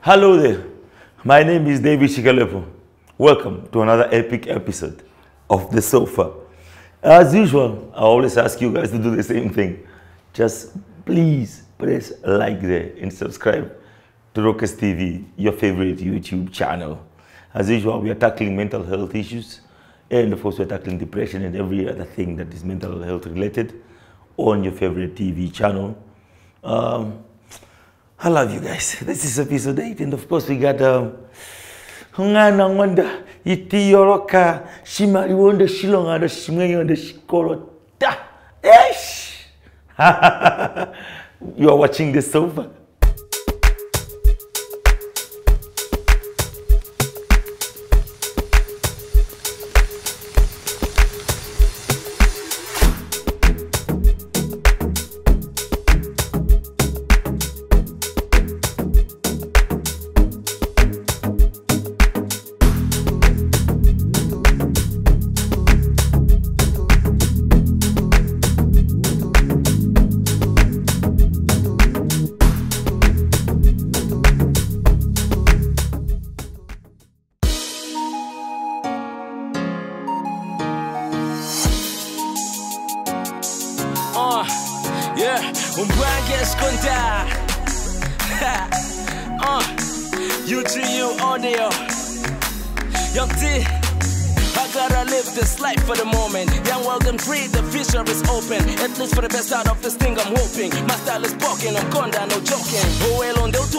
Hello there. My name is David Shikalepo. Welcome to another epic episode of The Sofa. As usual, I always ask you guys to do the same thing. Just please press like there and subscribe to Rockaz TV, your favorite YouTube channel. As usual, we are tackling mental health issues and of course we're tackling depression and every other thing that is mental health related on your favorite TV channel. Um, I love you guys. This is episode 8, and of course, we got um, Ngana Wanda, Iti Yoroka, Shimari Wanda, Shilonga, Shimei Wanda, Shikoro. Da! Esh! You are watching the sofa.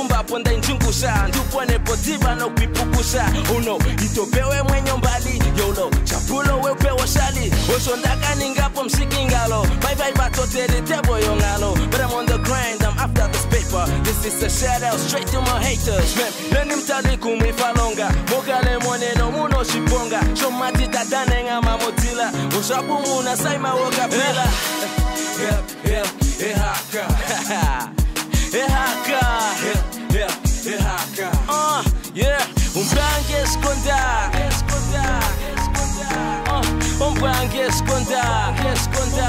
Utumba ponda injungusha. Ndupwane potiba oh no. Uno, itopewe mwenye mbali. Yolo, chapulo we upewo shali. Oshondaka ningapo mshikingalo. Bye batoteri yongalo. But I'm on the grind, I'm after this paper. This is a shout out straight to my haters. Man, nani mtali kumifalonga. Mogale moneno muno shiponga. Shomati tatane ngama motila. Ushabu muna saima woga pila. Yeah, yeah, yeah. Yeah, haka. Yeah, yeah, yeah, haka. Uh, yeah, umbange eskonda. Eskonda. Uh, umbange eskonda. Eskonda.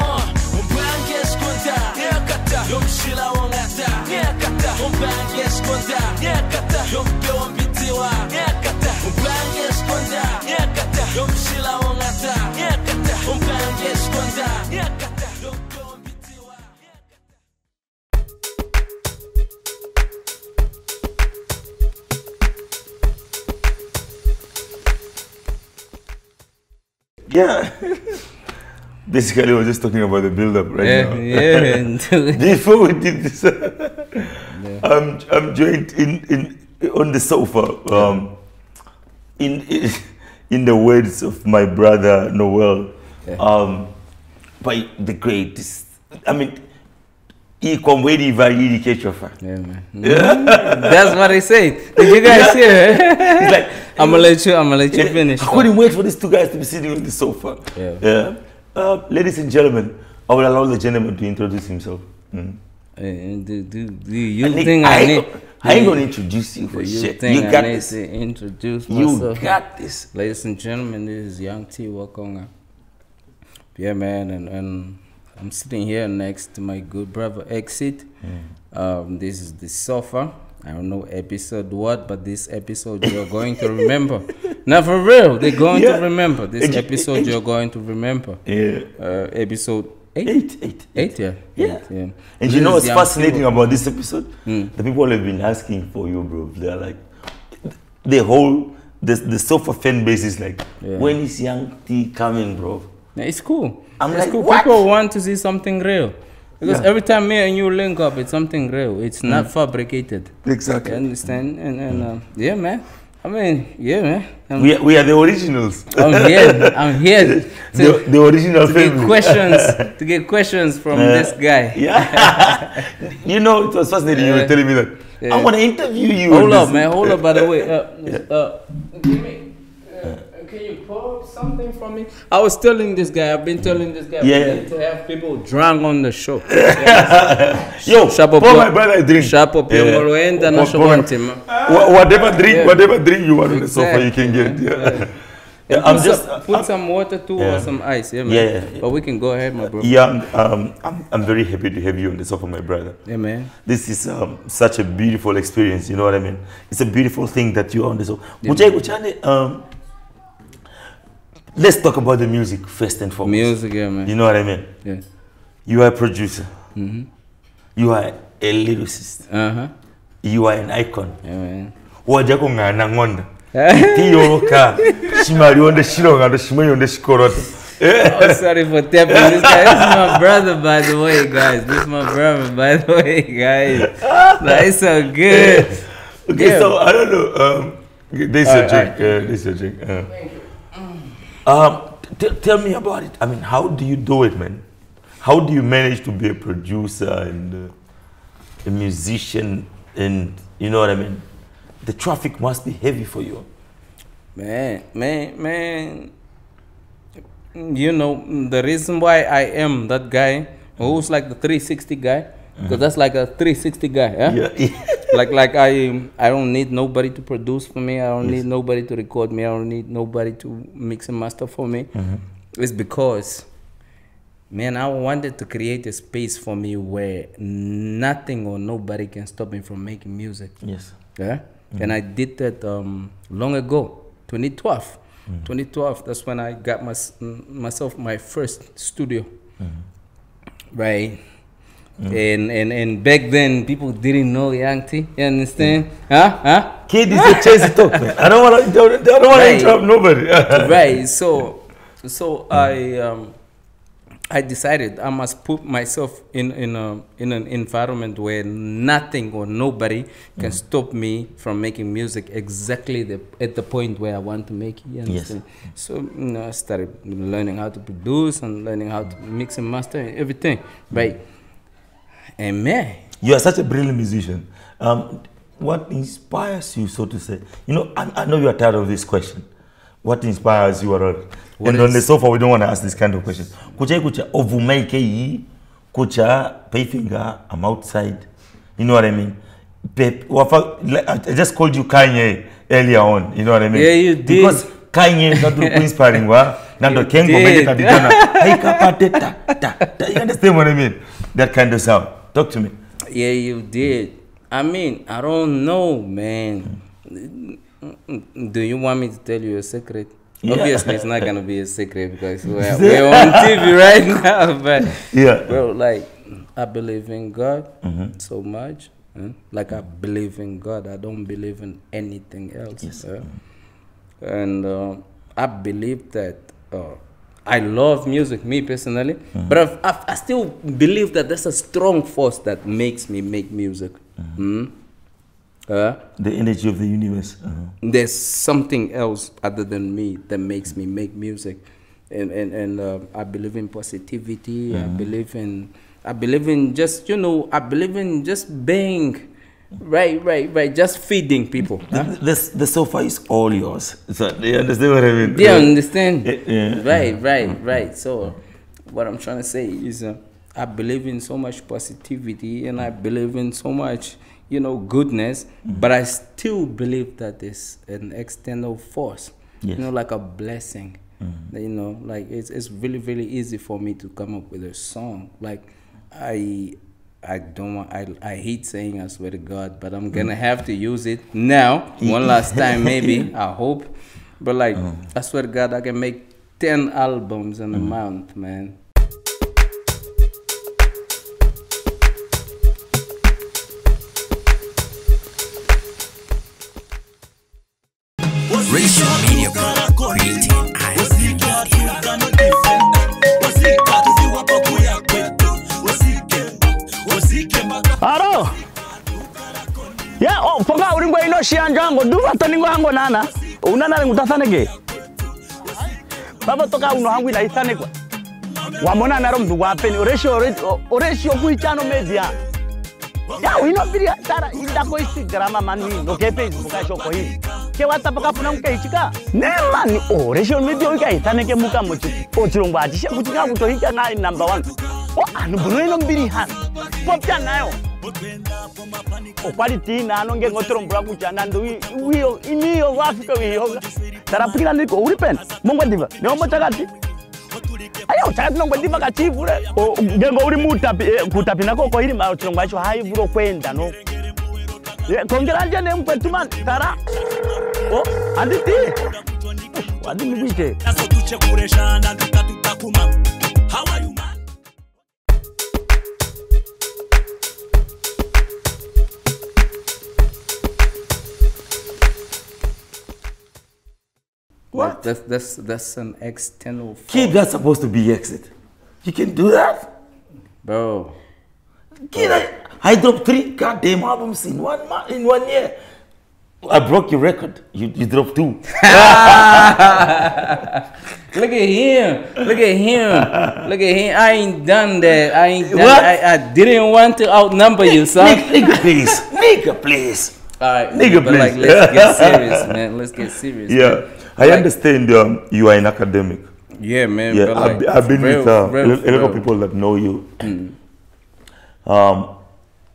Uh, umbange eskonda. Yakata. Yomshila wongata. Yakata. Umbange eskonda. Yakata. Yompewa mpitiwa. Yakata. Umbange eskonda. Yakata. Yomshila wongata. Yakata. Umbange eskonda. Yakata. Yeah. Basically, we're just talking about the build up right Yeah, now. yeah. Before we did this, I'm, I'm joined in, in, on the sofa. Um, in, in, in the words of my brother Noel, Yeah. um, by the greatest. I mean, he conveyed Variri Kechofa. yeah, man. That's what I said. Did you guys hear? He's like, I'm gonna let you. I'm gonna let you finish. I couldn't wait for these two guys to be sitting on the sofa. Yeah. Uh, ladies and gentlemen, I will allow the gentleman to introduce himself. Mm. Uh, do, do, do you I think- think I, I, need? I ain't gonna introduce you for you shit. think You I got need this. to introduce You got this. Ladies and gentlemen, this is Young T Wakonga. Yeah, man, and, and I'm sitting here next to my good brother Exit. Hmm. Um, this is the sofa. I don't know episode what, but this episode you're going to remember. Now for real, they're going Yeah. to remember this Ex- episode. ex- You're going to remember. Yeah. Uh, episode eight. Eight, eight. Eight, yeah. Yeah. Eight, yeah. And This you know what's fascinating T. about this episode? Hmm. The people have been asking for you, bro. They're like, the whole, the, the sofa fan base is like, Yeah. when is Young T coming, bro? Yeah, It's cool. I'm it's like, cool. what? People want to see something real. Because Yeah. every time me and you link up, it's something real. It's not Mm. fabricated. Exactly. You understand? And, and uh, yeah, man. I mean, yeah, man. I'm, We are, we are the originals. I'm here. I'm here to, the, the original to get questions. to get questions from Uh, this guy. Yeah. you know, it was fascinating. You were telling me that. Yeah. I want to interview you. Hold up, this. man. Hold up. By the way, uh, uh, give me. Can can you pour something for me? I was telling this guy, I've been telling this guy, Yeah. we need to have people drunk on the show. Yo, Shapo pour my brother a drink. Shapo Pio Yeah. Ngolwenda na Pour- pour- Shobontima. Wha- Whatever drink, Yeah. whatever drink you want on the sofa, you can get. Yeah. yeah. Yeah, I'm just. some, put some water too Yeah. or some ice, yeah, man. Yeah, yeah, yeah. But we can go ahead, my brother. Yeah, um, I'm, I'm very happy to have you on the sofa, my brother. Yeah, man. This is um, such a beautiful experience, you know what I mean? It's a beautiful thing that you're on the sofa. Kuchai Kuchane, um, let's talk about the music first and foremost. Music, yeah, man. You know what I mean? Yeah. You are a producer. Mhm. You are a lyricist. Uh huh. You are an icon. Yeah, man. waja kung'ana ng'onda tiyoloka shimalionde shilongando shimwenyonde shikorota Oh, sorry for tapping this guy. This is my brother, by the way, guys. This is my brother, by the way, guys. That is so good. okay Yeah. so i don't know um, this is All your right, uh, this is your drink uh. Um, tell me about it. I mean how do you do it man? How do you manage to be a producer and uh, a musician and you know what i mean? The traffic must be heavy for you. Man, man, man. You know, the reason why I am that guy who's like the 360 guy, because that's like a 360 guy, yeah? yeah like like I I don't need nobody to produce for me. I don't need nobody to record me. I don't need nobody to mix and master for me. Mm-hmm. It's because man, I wanted to create a space for me where nothing or nobody can stop me from making music. yes Yeah. Mm-hmm. And I did that um, long ago, 2012. Mm-hmm. 2012, that's when I got my, myself my first studio. Right. Mm. And, and and back then people didn't know Young T. You understand? Mm. Huh? Huh? kid is a chase talk man i don't want to don't, I don't want to Right. interrupt nobody right. So so mm. I um I decided I must put myself in in a in an environment where nothing or nobody can stop me from making music exactly the at the point where I want to make it. You Yes. So you know, I started learning how to produce and learning how to mix and master and everything. Right. And man, You are such a brilliant musician. Um, what inspires you, so to say? You know, I, I know you are tired of this question. What inspires you, Arod? What And on the sofa, we don't want to ask this kind of question. Kucha kucha ovumaike yi, kucha payfinger, I'm outside. You know what I mean? Pep, I just called you Kanye earlier on. You know what I mean? Yeah, you did. Because Kanye got to inspiring wa. Nando kengo mende kadijana. Hey kapate ta ta ta. You understand what I mean? That kind of sound. Talk to me. Yeah, you did. I mean, I don't know, man. Do you want me to tell you a secret? Yeah. Obviously, it's not gonna be a secret because we're, we're on TV right now. But Yeah. bro, like, I believe in God so much. eh? Like I believe in God. I don't believe in anything else. Yes. And uh, I believe that uh, I love music, me personally, but I've, I've, I still believe that there's a strong force that makes me make music. Mm? Uh, The energy of the universe. Uh-huh. there's something else other than me that makes me make music and and, and uh, i believe in positivity i believe in i believe in just you know i believe in just being right right right just feeding people The, huh? the, the sofa is all yours. So, you understand what I mean? you understand Yeah, yeah. right right right so what i'm trying to say is uh, i believe in so much positivity and i believe in so much you know goodness but i still believe that there's an external force Yes. you know like a blessing That, you know like it's, it's really really easy for me to come up with a song like i I don't want. I, I hate saying I swear to God, but I'm mm. gonna have to use it now. One last time, maybe. I hope. But like, mm. I swear to God, I can make ten albums in a mm. month, man. Racio Media Group, poka ulingo ino shianja ngo duva toningo hango nana. Unanale ngutathaneke baba toka uno hangu ila ithanekwa wamona naro mndu wapeni oreshi okuichano media. Yau inopiria tara indako isigrama manu ino kepesibukashoko hii. Kewatapoka puna nkaichika nemani oresho media ukaithaneke muka ochilongo achishakuchikakutohika ngai number one. O anu buno inombiri hanu popya nayo okwalitina ano ngenge otolombwela kutya nando iniyo vafrika wiyoga tarapukila ndiko ulipena mongwediva neombo chakati? Ayo chakati nongwediva kachivule ngenge uli mutapi e, kutapi nako koili ochilongwa acho haivule okwenda no. E, Kongelanje nemukwetu mani tara. Anditi wandimikwite Like, that's that's that's an external fault, Kid, that's supposed to be exit. You can do that? bro. Kid, I, I dropped three goddamn albums in one month, in one year. I broke your record. You, you dropped two. Look at him. Look at him. Look at him. I ain't done that. I ain't done What? I, I didn't want to outnumber you, son. nigga, nigga, please. nigga, please. All right, Nigga, but like, let's get serious, man. Let's get serious. Yeah. man. I Like- understand um, you are an academic. Yeah, man. Yeah, but I've, like, I've been real- with uh, real- a lot a lot real. of people that know you. um,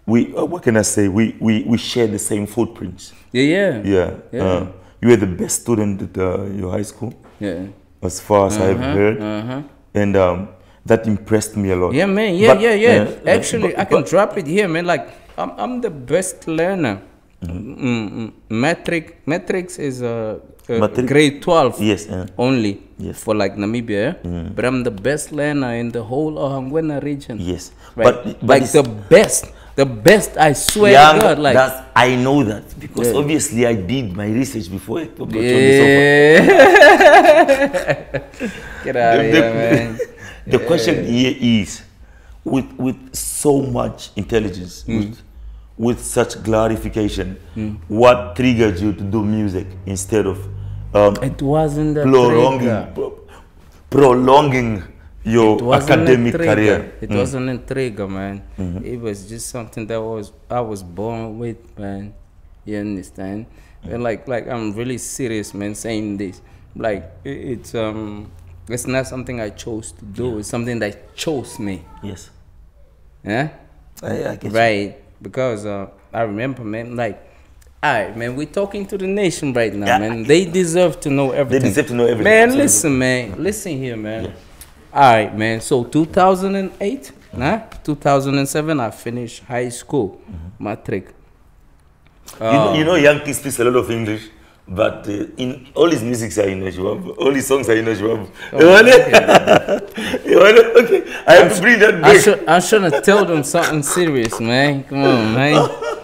we, uh, what can I say? We, we, we share the same footprints. Yeah, yeah. Yeah. Yeah. Uh, you were the best student at uh, your high school, Yeah. as far as I've heard. Uh-huh. And um, that impressed me a lot. Yeah, man. Yeah, But, yeah, yeah. Actually, but- I can but- drop it here, man. Like, I'm, I'm the best learner. Mm-hmm. Mm, mm, metric, metrics is a, Matric- grade 12 Yes. Uh, only Yes. for like Namibia. eh? But I'm the best learner in the whole Ohangwena region. yes. Right? But, but like the best, the best. I swear young, to God, like that's, I know that because Yeah. obviously I did my research before I the yeah. Get out of here, man. The question here is, with with so much intelligence, Hmm. with, with such clarification, what triggered you to do music instead of um, It wasn't a prolonging pro- prolonging your academic career? Mm. It wasn't a trigger, man. Mm-hmm. It was just something that was I was born with, man. You understand? Mm. And like like I'm really serious, man, saying this. Like it, it's um it's not something I chose to do. It's something that chose me. Yes, Yeah? I, I get you. Because uh, I remember, man, like, all right, man, we're talking to the nation right now, Yeah. man. They deserve to know everything. They deserve to know everything, Man, absolutely. listen, man. Listen here, man. All right, man. So 2008, nah? 2007, I finished high school, Mm-hmm. matric. You, know, you know, young kids speak a lot of English, but uh, in all his music are in Ojiwabo. All his songs are in Ojiwabo. You want it? You want it? Okay, I have to bring that back. I should have told them something serious, man. Come on, man.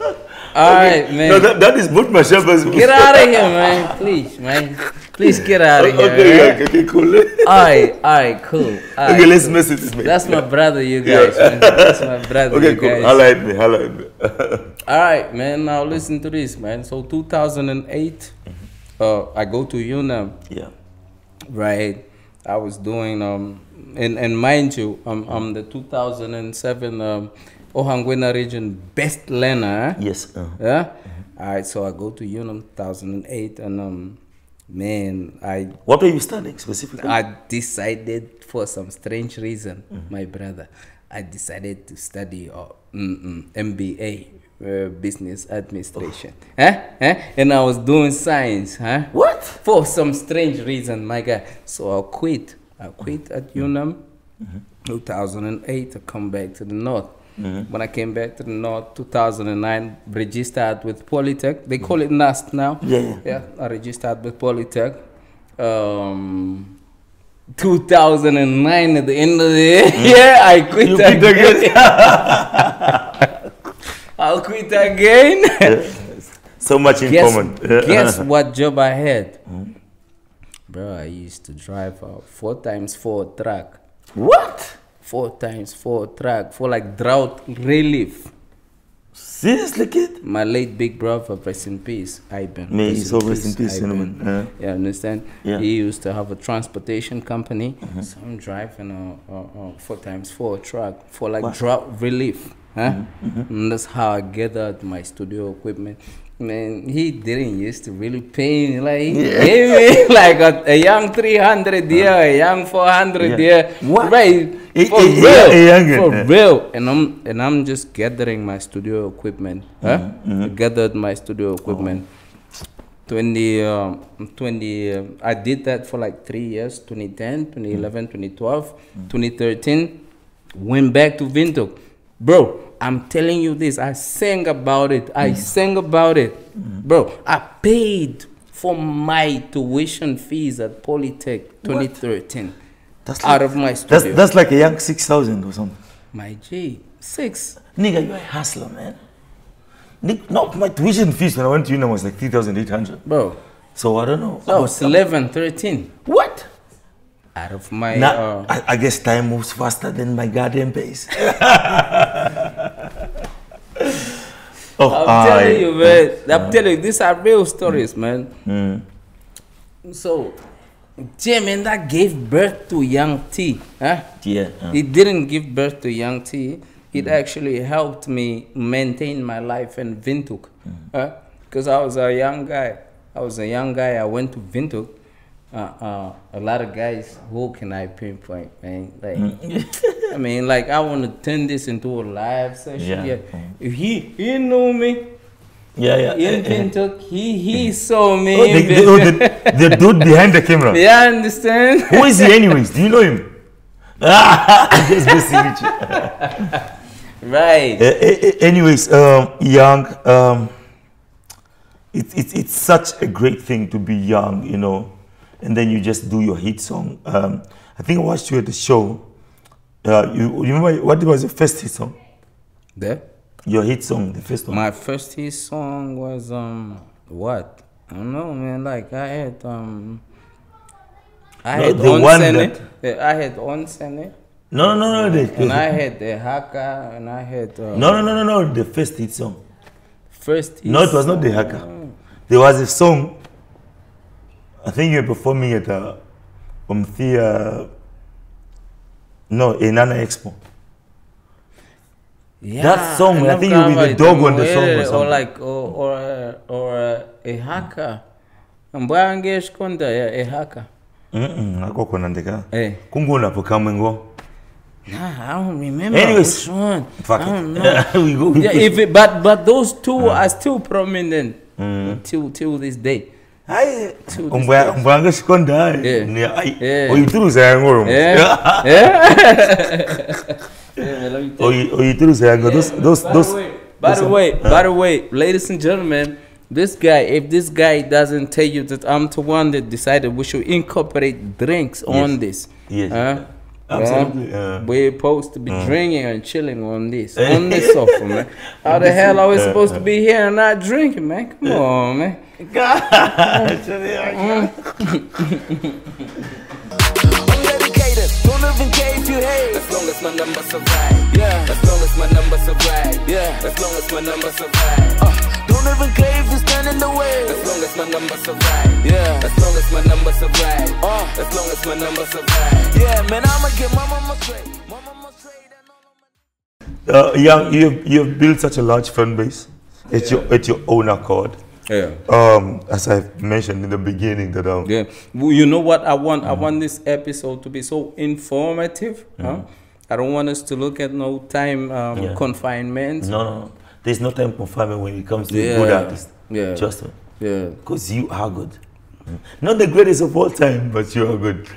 All right, man. No, that, that is both my shepherds. Get out of here, man. Please, man. Please get out of here. Okay, man. okay, okay, cool. Alright, alright, cool. Alright, Okay, let's cool. mess with this, man. That's my brother, you guys. Man. That's my brother, Okay, you cool. guys. Holla at me, holla at me. Alright, man. Now listen to this, man. So 2008, uh, I go to UNAM, yeah. right? I was doing um, and and mind you, I'm I'm the 2007 um, Ohangwena region best learner. eh? Yes. Uh, Yeah. Alright, so I go to UNAM 2008, and um, man, I what were you studying specifically? I decided for some strange reason, my brother, I decided to study uh, mm, mm, MBA, uh, business administration. Huh? Huh? And I was doing science, huh? what? For some strange reason, my guy. So I quit. I quit at UNAM 2008 to come back to the north. Mm-hmm. When I came back to the north, 2009, registered with Polytech. They call it NUST now. Yeah, yeah. I registered with Polytech. Um, 2009 at the end of the year, mm-hmm. yeah, I quit You quit again. I'll quit again. So much in guess, common. guess what job I had? Mm-hmm. Bro, I used to drive a four times four truck. What? Four times four truck for like drought relief. Seriously, kid? My late big brother, rest in peace, Iben. May he so rest in peace, you know, Iben. Uh, Yeah, understand? Yeah. He used to have a transportation company. So I'm driving a, a, a four times four truck for like drought relief. Huh? Mm-hmm, And that's how I gathered my studio equipment. Man, he didn't used to really pay me. Like, he gave me like a, a young 300 there, a young 400 Yeah. there. What? Right. For a- real. young- for uh, real. And I'm, and I'm just gathering my studio equipment. Huh? Mm-hmm, gathered my studio equipment. 20, um, 20 um, I did that for like three years 2010, 2011, 2012, 2013. Went back to Windhoek. Bro, I'm telling you this. I sang about it. I sang about it. Bro, I paid for my tuition fees at Polytech 2013 That's out like- of my That's, studio. that's like a young 6,000 or something. my G. Six. Nigga, you're a hustler, man. Nig- No, my tuition fees when I went to UNAM was like 3,800. Bro, So I don't know. that was 11, 13. What? Out of my. Now, uh, I, I guess time moves faster than my goddamn pace. oh, I'm I- telling you, man. I'm telling you, these are real stories, mm. man. Mm. So, yeah, man, that gave birth to Young T. Huh? Yeah. uh, It didn't give birth to Young T. It mm. actually helped me maintain my life in Windhoek. Because I was a young guy. I was a young guy. I went to Windhoek. Uh, uh, a lot of guys, who can I pinpoint, man? Like, I mean, like, I want to turn this into a live session. Yeah. Yeah. If he, he knew me yeah, yeah. in yeah. Windhoek. He, he saw me. Oh, the, the, oh, the, the dude behind the camera. yeah, I understand? Who is he, anyways? Do you know him? Just messing right. Uh, anyways, um, young, um, it, it, it's such a great thing to be young, you know, and then you just do your hit song. Um, I think I watched you at the show. Uh, you, you remember what was your first hit song? There. Your hit song, the first one. My first hit song was um what? I don't know, man. Like I had um I No, had the one Onsene. I had no, no, no, no, the, And I had the Haka and I had uh, no, no, no, no, no, the first hit song. first hit No, it was not the Haka. There was a song. I think you were performing at uh, Umthia. No, Enana Expo. Yeah, That song, I no think you with the dog on the song or something. or like or or uh, or uh, a Haka. Mbwange shkonda ya a Haka. Mm-mm, akokho nandika. Eh. Kungona po kamengo. Nah, I don't remember Anyways, which one. Fuck I don't it. know. we go. we yeah, if it, but but those two are still prominent till till this day. Hayi, Two umbwa umbwa ngeshikonda. Yeah. Ni ai. Yeah. Oyithuruza yango. Oyithuruza yango. Those those By those. the way, by the way, by the way, ladies and gentlemen, this guy, if this guy doesn't tell you that I'm the one that decided we should incorporate drinks on this, Yes. huh? Absolutely, Yeah. We're supposed to be drinking and chilling on this, on this sofa, man. How the hell are we supposed to be here and not drinking, man? Come on, man. I'm don't even care if you hate. As long as my number survive, yeah. As long as my number survive, yeah. As long as my number survive, uh, don't even care if you stand in the way. As long as my number survive, yeah. As long as my number survive, uh, as long as my number survive, yeah. Man, I'ma get my mama straight, my mama straight, and all of my. Uh, young, you've you've built such a large fan base. At your at your own accord. Yeah. Um, as I mentioned in the beginning, that um, Yeah. Well, you know what I want? I want this episode to be so informative. Huh? I don't want us to look at no time um, Yeah. confinement. no, no, no, there's no time confinement when it comes to a Yeah. good artist. Yeah. Trust me, Yeah. because you are good. Mm. Not the greatest of all time, but you are good.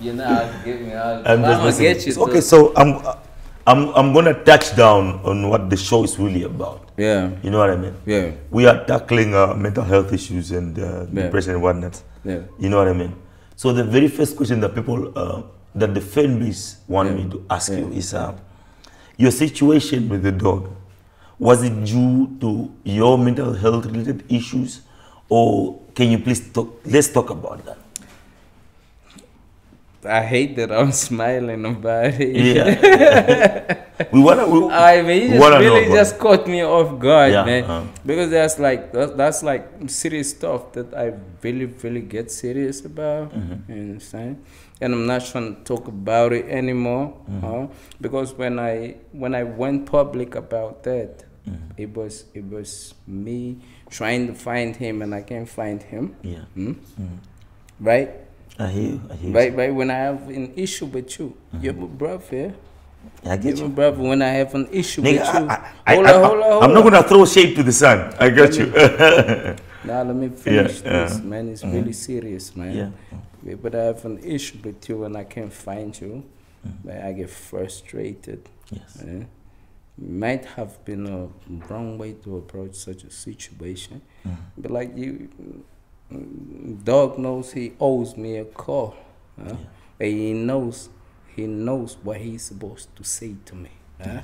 You know, I'll give me. I'll, I'm just I'ma get you. you. Okay, so I'm I'm I'm gonna touch down on what the show is really about. Yeah. You know what I mean? Yeah. We are tackling uh, mental health issues and uh, Yeah. depression and whatnot. Yeah. You know what I mean? So the very first question that people, uh, that the fan base want me to ask you is, uh, your situation with the dog, was it due to your mental health related issues, or can you please talk? Let's talk about that. I hate that I'm smiling about it. Yeah. we wanna. We, I mean, we just know really just caught me off guard, Yeah, man. uh. Because that's like that's, that's like serious stuff that I really, really get serious about. Mm-hmm. You understand? And I'm not trying to talk about it anymore, Mm-hmm. huh? Because when I when I went public about that, It was it was me trying to find him and I can't find him. Yeah. Hmm? Right? I hear you. I hear you. Right, right. When I have an issue with you, mm-hmm. you're my brother. I You're get my brother. When I have an issue Nigga, with you, I, I, hold I, on, hold on, hold I'm not gonna throw shade to the sun. I got you. Now let me finish yeah. this, man. It's mm-hmm. really serious, man. Yeah. Yeah, But I have an issue with you and I can't find you. Mm-hmm. Man, I get frustrated. yes. Might have been a wrong way to approach such a situation. But like you, dog knows he owes me a call. Huh? And he knows, he knows what he's supposed to say to me. Huh?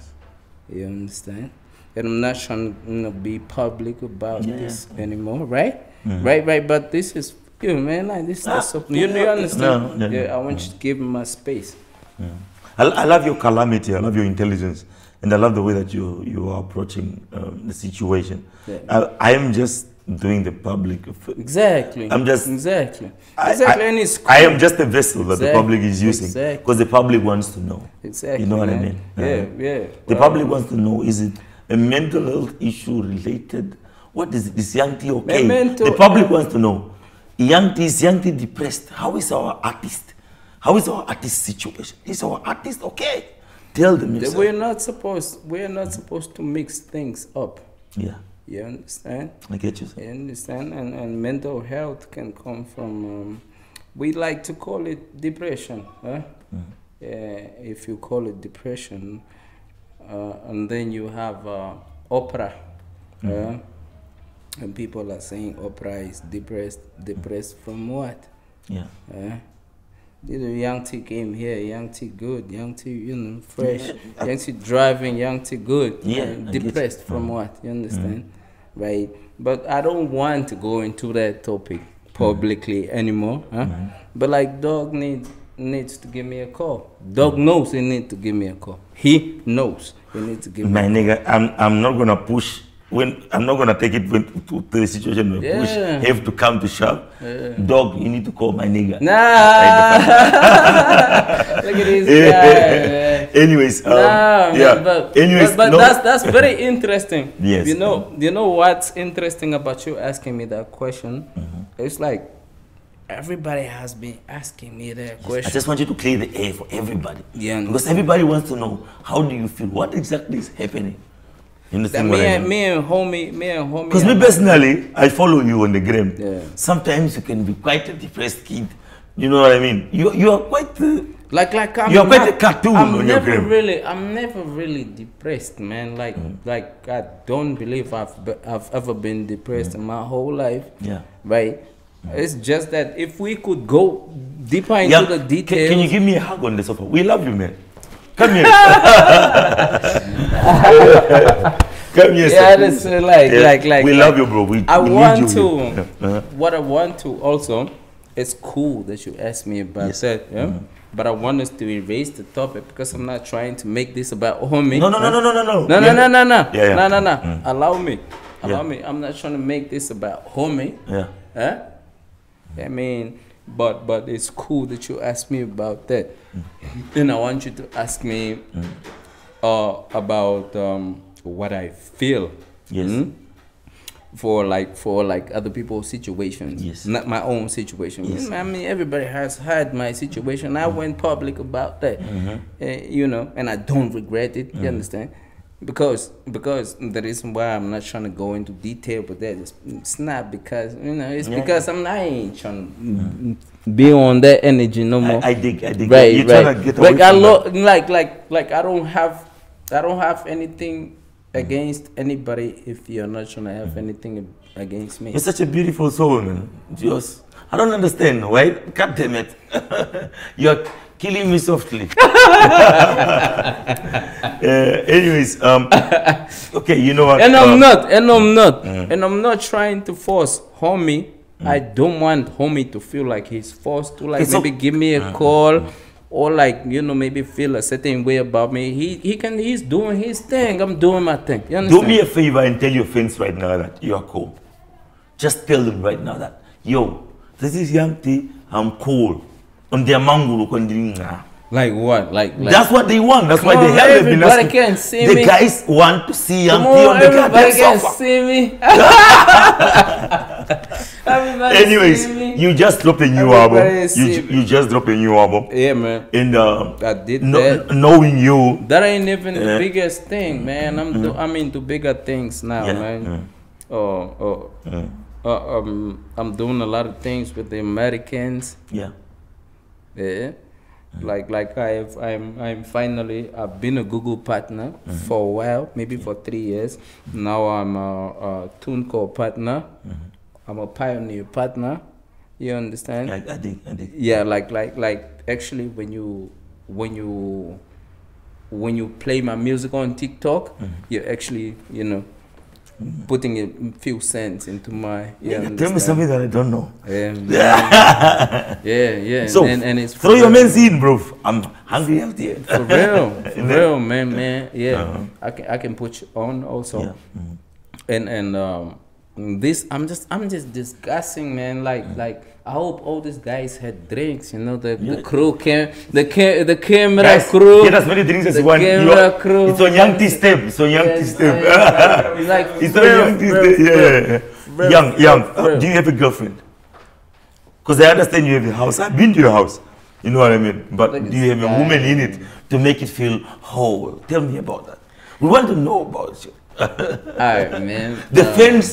You understand? And I'm not trying to you know, be public about Yeah, this anymore, right? Right, right. But this is you, man. Like this is something. You, you understand? No, no, no. yeah, I want you to give him my space. I, I love your calamity. I love your intelligence, and I love the way that you you are approaching um, the situation. Yeah. I, I am just doing the public. Exactly. I'm just- exactly. I, exactly. I, and it's I am just a vessel that the public is using exactly. because the public wants to know. Exactly. You know what I mean? Yeah, Uh, yeah. The Well, public wants to know: is it a mental health issue related? What is it? Is Young T okay? mental- the public wants to know: Young T is Young T depressed? How is our artist? How is our artist situation? Is our artist okay? Tell them yourself. We're not supposed. We're not supposed to mix things up. Yeah, You understand? I get you. You understand? And and mental health can come from. Um, we like to call it depression. Huh? Yeah, if you call it depression, uh, and then you have uh, opera. uh, and people are saying opera is depressed. Depressed from what? Yeah. You know, young T came here, young T good, young T, you know, fresh, young T driving, young T good. Yeah, uh, Mm. depressed from what? You understand? Right? But I don't want to go into that topic publicly anymore. Huh? Mm-hmm. But like, dog needs needs to give me a call. Dog knows he need to give me a call. He knows he needs to give me. My nigga, I'm I'm not gonna push when I'm not gonna take it when, to, to the situation where push Yeah. have to come to shove. Dog, you need to call my nigga. Nah. Look at this guy. Anyways, um, Nah, man, yeah. but, Anyways, but, but no. that's that's very interesting. Yes. You know, you know what's interesting about you asking me that question? Mm-hmm. It's like everybody has been asking me that question. I just want you to clear the air for everybody. Yeah, Because everybody wants to know how do you feel? What exactly is happening? You understand me what I and mean? me and homie, me and homie. Because me personally, I follow you on the gram. Yeah. Sometimes you can be quite a depressed kid. You know what I mean? You you are quite. Uh, like like I'm You're quite not- a cartoon I'm on your gram. really I'm never really depressed, man. Like Mm. like I don't believe I've be, I've ever been depressed in my whole life. Mm. Yeah. Right. It's just that if we could go deeper into yeah. the Can, details. can you give me a hug on the sofa? We love you, man. Come here. Come here. yeah, sir. that's uh, like Yeah, like like. we like, love you, bro. We, I we want need to. you. here. Yeah. Uh-huh. What I want to also, it's cool that you asked me about Yes. Mm-hmm. Yeah. But I want us to erase the topic because I'm not trying to make this about homie. No, no, no, no, no, no, no. No, no, Yeah. no, no, no. Yeah, yeah. No, no, no. Mm. Allow me. Allow Yeah. me. I'm not trying to make this about homie. Yeah. Huh? I mean, but but it's cool that you asked me about that. Mm. Then I want you to ask me uh, about um, what I feel. Yes. mm, For like for like other people's situations, Yes. not my own situation. Yes. I mean, everybody has had my situation. I went public about that, Mm-hmm. uh, you know, and I don't regret it. You understand? Because because the reason why I'm not trying to go into detail with that is it's not because you know it's Yeah. because I'm not trying to be on that energy no more. I, I dig, I dig. right, You're right. trying to get away like I lo- that. like like like I don't have I don't have anything mm. against anybody if you're not trying to have mm. anything against me. You're such a beautiful soul, man. Just, I don't understand. Why? God damn it. You're killing me softly. uh, anyways, um, okay, you know what? and I'm um, not, and I'm not, and I'm not trying to force homie. I don't want homie to feel like he's forced to like It's maybe give me a call or like you know maybe feel a certain way about me. He he can he's doing his thing. I'm doing my thing. You Do me a favor and tell your friends right now that you are cool. Just tell them right now that, yo, this is Young T, I'm cool. On their manguru kondilinga. Like what? Like, like That's what they want. That's why Come they on, have been everybody asking. can see the me. guys want to see Young T on, on the everybody goddamn can sofa. see me. everybody Anyways, see me. you just dropped a new Everybody album. You, you just dropped a new album. yeah, man. And uh, I did kno- that. knowing you, That ain't even the biggest thing, man. I'm do, I'm into bigger things now, Yeah, man. Oh, oh. Uh, um, I'm doing a lot of things with the Americans. yeah, Yeah. Mm. Like like I've I'm I'm finally I've been a Google partner mm-hmm. for a while, maybe for three years. Mm-hmm. Now I'm a, a TuneCore partner. Mm-hmm. I'm a Pioneer partner. You understand? I, I dig, I dig. yeah like like like actually when you when you when you play my music on tiktok you're actually you know putting a few cents into my Yeah, Tell me something that I don't know. Um, yeah yeah So, and, and it's throw your real. men's in, bro. I'm hungry out here. for real for real man man yeah i can i can put you on also. Yeah. and and um this i'm just i'm just discussing man like Mm. like i hope all these guys had drinks you know the, the crew cam the ca- the camera Guys, crew get as many drinks as you want. You camera are- crew. It's on Young T step. It's on Young T Yes, step. It's like it's on Young T step. Yeah, yeah, yeah. Young, young. uh, do you have a girlfriend? Because I understand you have a house. I've been to your house. You know what I mean? But at do you have a woman in it to make it feel whole? Tell me about that. We want to know about you. all right man The Uh, fans.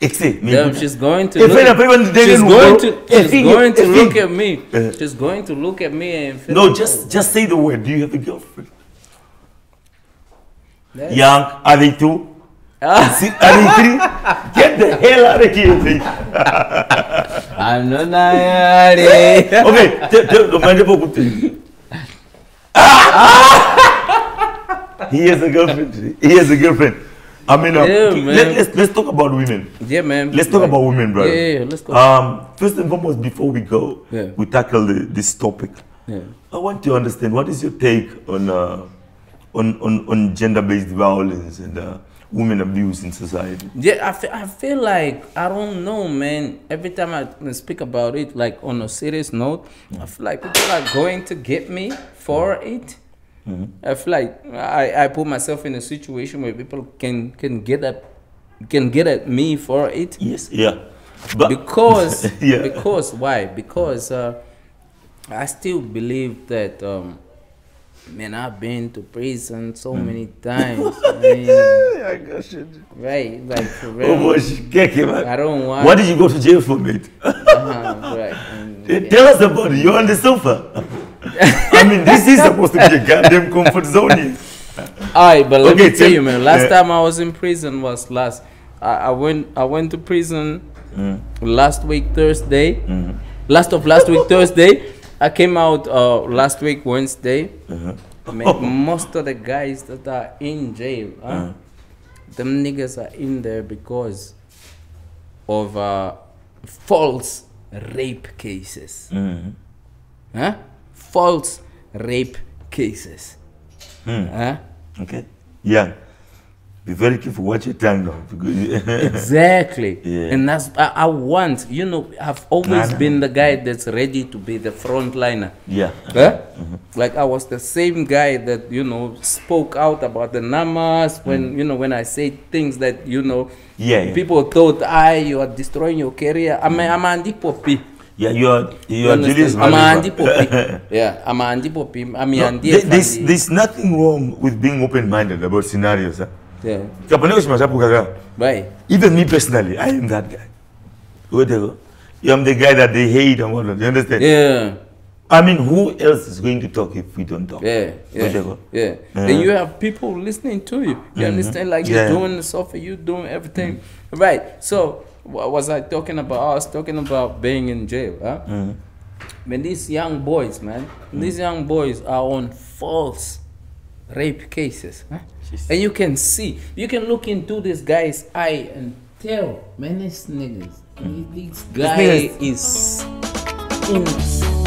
Me. Damn, she's going to If look, anyone she's going to she's going to look at me Uh. she's going to look at me and No, just just say the word. Do you have a girlfriend? That's- Young, are they two? Ah. See, are they three? Get the hell out of here, please. I'm not. Okay, tell, if I could? He has a girlfriend. He has a girlfriend. I mean, uh, Yeah, let, man. let's let's talk about women. yeah man Let's talk Like- about women, brother. yeah, yeah, let's go Um, first and foremost, before we go, Yeah. we tackle the, this topic. yeah. I want to understand what is your take on uh, on, on on gender-based violence and uh, women abuse in society? Yeah, I feel, I feel like I don't know, man. Every time I speak about it, like on a serious note, I feel like people are going to get me for it. I feel like I, I put myself in a situation where people can can get at can get at me for it Yes, yeah. But because yeah. because why because uh, I still believe that um, man I've been to prison so many times man, I got shit. right like for real Oh boy, she can't. I don't want What did you go to jail for, mate? uh-huh, right and- Tell us about it. You're on the sofa. I mean, this is supposed to be a goddamn comfort zone. Alright, but let Okay, me tell you, man. Last yeah. time I was in prison was last. I, I went. I went to prison Mm. last week Thursday. Last of last week Thursday. I came out uh, last week Wednesday. Uh-huh. Man, most of the guys that are in jail, huh? Uh-huh. them niggas are in there because of uh, false rape cases. Mm-hmm. Huh? False rape cases. Hmm. Huh? Okay. Yeah. Be very careful. Watch your tongue now. because- Exactly. Yeah. And that's I, I want, you know, I've always Nah, nah. been the guy that's ready to be the frontliner. yeah. Huh? Mm-hmm. Like I was the same guy that, you know, spoke out about the namas when, you know, when I say things that, you know, Mm. Yeah, yeah. people thought I you are destroying your career. I'm a, I'm a. Yeah, you are you You are Julius. I'm a Andy Malema. Poppy. yeah, I'm Poppy. I'm No, there's, there's nothing wrong with being open-minded about scenarios. Huh? Yeah. Kapaneko shimashapu kaka. Right. Even me personally, I am that guy. Whatever. I'm the guy that they hate and whatnot. You understand? Yeah. I mean, who else is going to talk if we don't talk? Yeah, yeah, Whatever. yeah. Uh, And you have people listening to you. You understand? Like you're doing the software, you're doing everything. Right. So what was I talking about? I was talking about being in jail. Huh? Mm-hmm. Man, these young boys, man, mm. these young boys are on false rape cases. Huh? And you can see, you can look into this guy's eye and tell, man, this niggas, mm. this guy niggas- is in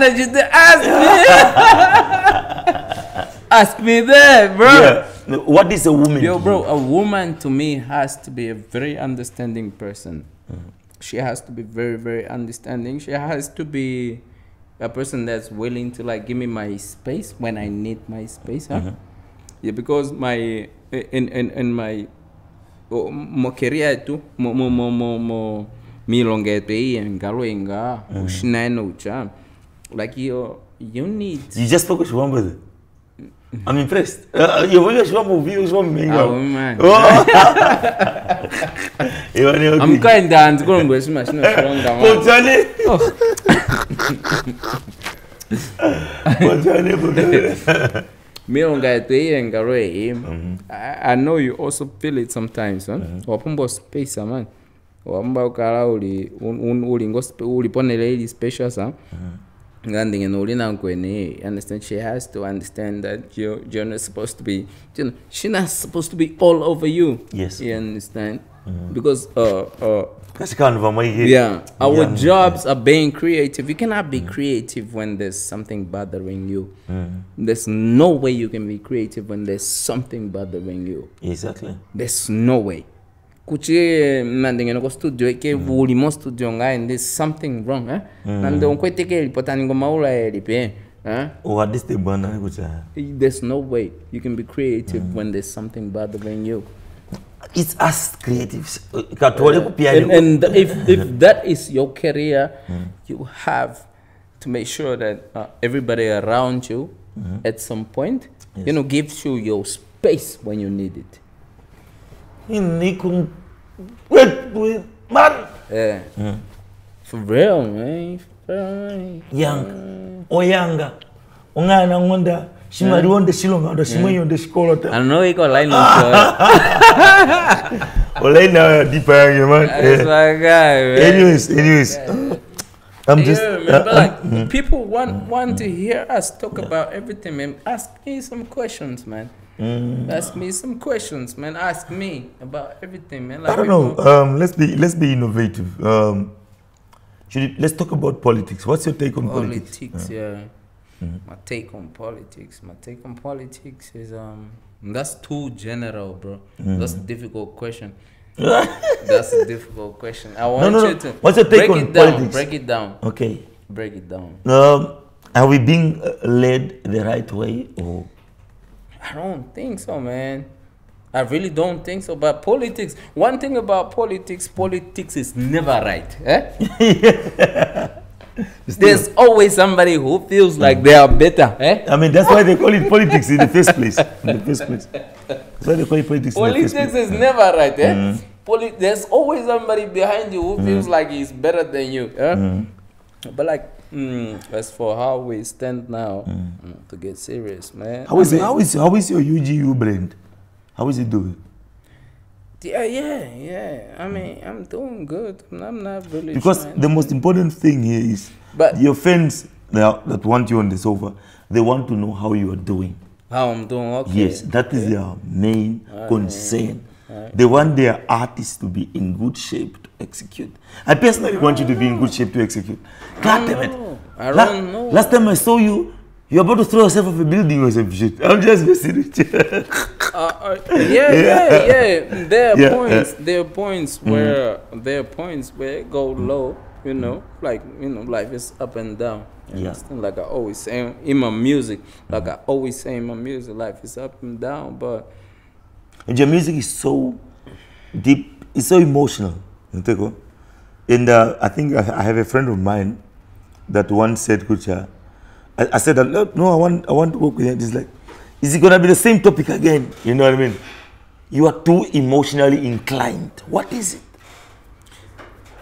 that's what I wanted you to ask me. ask me that, bro. Yeah. What is a woman? Yo, bro, a woman to me has to be a very understanding person. Mm. She has to be very, very understanding. She has to be a person that's willing to like give me my space when I need my space. Huh? Mm-hmm. Yeah, because my in in in my o- mo career tu mo mo mo mo mo milonga yetu hii ngalo inga mm. ushinano ucha like you you need You just spoke Shwamba. I'm impressed. Uh, you want Shwamba uvio Shwamba Oh, man. menga. I'm kind of ngolongwe shima shino shilonga man. Potani. Potani. Potani. milonga yetu hii ngalo hii I, I know you also feel it sometimes huh? wapumba space man wamba ukala uli un, un, ulingo sp- uliponela ili special sa uli nankwene you understand she has to understand that you're, you're not supposed to be you know, she's not supposed to be all over you. Yes. you understand? Because uh uh Kasikanva mwaige. yeah our Yeah. jobs are being creative. You cannot be creative when there's something bothering you. There's no way you can be creative when there's something bothering you. Exactly. there's no way kuchi nandingene ko studio ke buli mo studio nga and there's something wrong eh? Nande onkweteke lipotani ngo maula elipe eh? What is the bwana kucha? there's no way you can be creative when there's something bothering you. It's us creatives. Katole kupia. and, and if, if that is your career you have to make sure that uh, everybody around you at some point you know gives you your space when you need it. Nikum. Wait, wait, man. yeah hmm. for real man for real, man. Yanga. Oyanga. Ongana ngonda. Shimarionde hmm. shilonga. Shimayonde hmm. shikolota. I know you got line of Olaina deeper yange man. That's my guy, man. Anyways, anyways. I'm just. yeah, man, but uh, like people want want to hear us talk about everything, man. Ask me some questions, man. Ask me some questions, man. Ask me about everything, man. Like I don't know. Um, let's be let's be innovative. Um, should it, let's talk about politics. What's your take on politics? politics, yeah. My take on politics. My take on politics is um that's too general, bro. That's a difficult question. that's a difficult question. I want no, you no. to What's your take break on it down. politics? Break it down. Okay. Break it down. Um, are we being uh, led the right way or? I don't think so, man. I really don't think so. But politics, one thing about politics, politics is never right. Eh? There's always somebody who feels like they are better. Eh? I mean, that's why they call it politics in the first place. In the first place. That's why they call it politics. Politics is never right. Eh? Poli- there's always somebody behind you who feels like he's better than you. Eh? But like, mm, as for how we stand now, mm, to get serious, man. How is I it, mean- how is how is your UGU brand? How is it doing? Yeah, yeah, yeah. I mean, I'm doing good. I'm not really Because trying the most important thing here is But- your fans that, that want you on the sofa, they want to know how you are doing. how I'm doing. Okay. Yes, that is their main concern. They want their artists to be in good shape to execute. I personally want you to be in good shape to execute. God damn it. I La- don't know. Last time I saw you, you're about to throw yourself off a building or some shit. I'm just messing with you. Uh, uh, yeah, yeah, yeah. There are Yeah, points. There are points where there are points where it go low. You know, like you know, life is up and down. Yeah. Like I always say in my music, like I always say in my music, life is up and down. But And your music is so deep, it's so emotional. Nteko? And uh, I think I, have a friend of mine that once said, Kucha, I, I said, no, I want, I want to work with him. He's like, is it going to be the same topic again? You know what I mean? you are too emotionally inclined. What is it?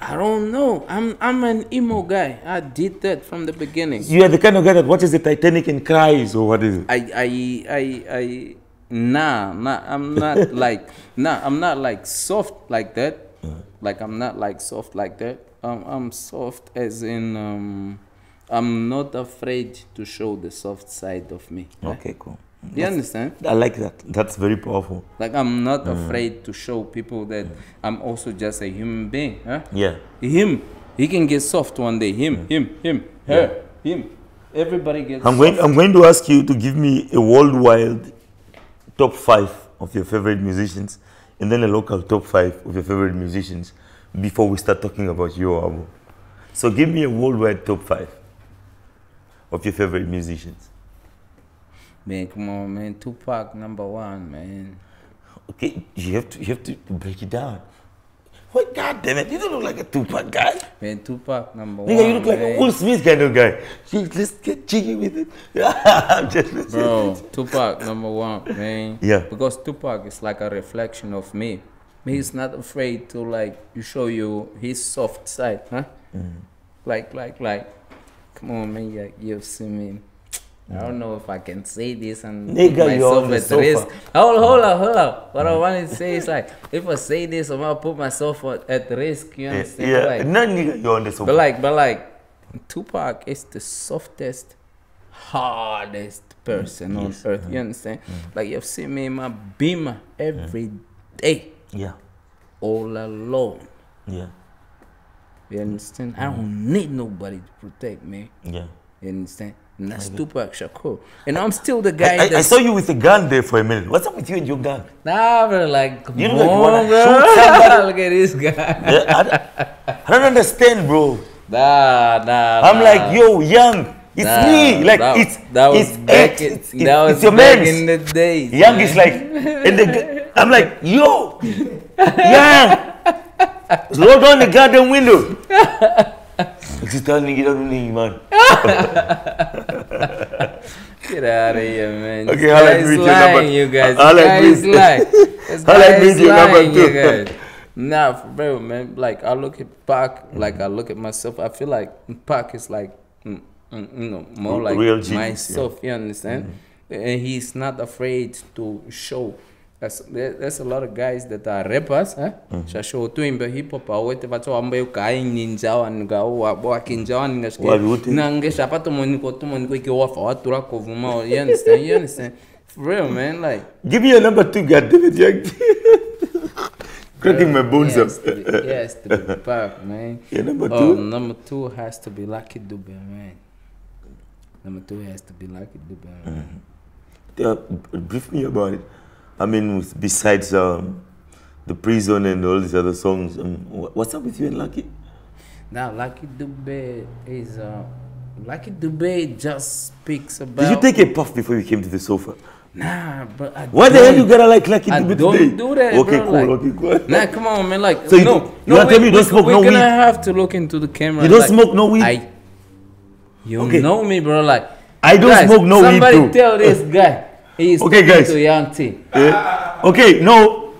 I don't know. I'm I'm an emo guy. I did that from the beginning. You are the kind of guy that watches the Titanic and cries, or what is it? I I I I nah nah I'm not like nah I'm not like soft like that. Like I'm not like soft like that. Um, I'm soft as in um, I'm not afraid to show the soft side of me. Okay, cool. You understand? I like that. That's very powerful. Like I'm not afraid to show people that I'm also just a human being. Huh? Yeah. Him, he can get soft one day. Him, him, him, her, him. Everybody gets. I'm going. soft. I'm going to ask you to give me a worldwide top five of your favorite musicians, and then a local top five of your favorite musicians before we start talking about your album. So give me a worldwide top five of your favorite musicians. Man, come on, man. Tupac number one, man. Okay, you have to you have to break it down. What? God damn it! You don't look like a Tupac guy. Man, Tupac number Nigga, one. you look like a Will Smith kind of guy. You, let's get jiggy with it. I'm just Bro, Tupac number one, man. Yeah. Because Tupac is like a reflection of me. He's not afraid to like you show you his soft side, huh? Mm. Like, like, like. Come on, man. Like, you've seen me. I don't know if I can say this and Nigga, put myself at sofa. risk. Hold, hold up, hold up. What I wanted to say is like, if I say this, I'm gonna put myself at risk. You eh, understand? yeah, Like, no nigga, you're on the sofa. but like, but like, Tupac is the softest, hardest person on earth. You understand? Mm-hmm. Like you've seen me in my beamer every day, yeah, all alone. yeah, You understand? I mm-hmm. don't need nobody to protect me. yeah. You understand? And that's Tupac Shakur. And I'm still the guy I, I that saw you with a gun there for a minute. What's up with you and your gun? Nah, bro, like, come You look like you on, wanna bro. shoot somebody. Look at this guy. Yeah, I, don't- I don't understand, bro. Nah, nah. I'm nah. like, yo, young. It's Nah, me. Like that, it's that was it's back it's, in, it's, it's, that was it's your back man's. in the days. Young man. is like, and the, I'm like, yo, young, roll down the garden window. Me, don't need man. Get out of here, man. Okay, I'll agree with your number- you guys. I'll agree with- lying. I'll guy agree is with your number two. you guys. Nah, for real, man. Like I look at Pac, like I look at myself. I feel like Pac is like, mm, mm, you know, more like Real genius, yeah. Mm-hmm. myself. You understand? And he's not afraid to show. That's, there, there's a lot of guys that are rappers, huh? Mm-hmm. Shasho tu imbe hip hop awete bato ambayo kai ninja wanga wa wa kinja wanga Wabi wote. nange shapa to moniko to moniko ki wafa watura kovuma. You understand? You understand? For real, man. Like Give me your number two, goddammit, young. Cracking my bones yes, up. to be, yes, to be back, man. Your number Oh, two? number two has to be Lucky Dube, man. Number two has to be Lucky Dube. Man. Yeah, brief me about it. I mean, with- besides um, the prison and all these other songs, um, what's up with you and Lucky? Now, Lucky Dube is uh, Lucky Dube just speaks about. Did you take a puff before you came to the sofa? Nah, but I Why the hell you gotta like Lucky I Dube don't today? do that, Okay, bro, cool. like- okay, cool. Nah, come on, man. Like, So you no, you no, we- me you don't we- smoke we're no gonna have to look into the camera. You don't like, smoke no weed? I, you Okay. know me, bro. Like, I don't guys, smoke no weed somebody tell this guy he's Okay, guys. to Young T. Eh? Okay, no,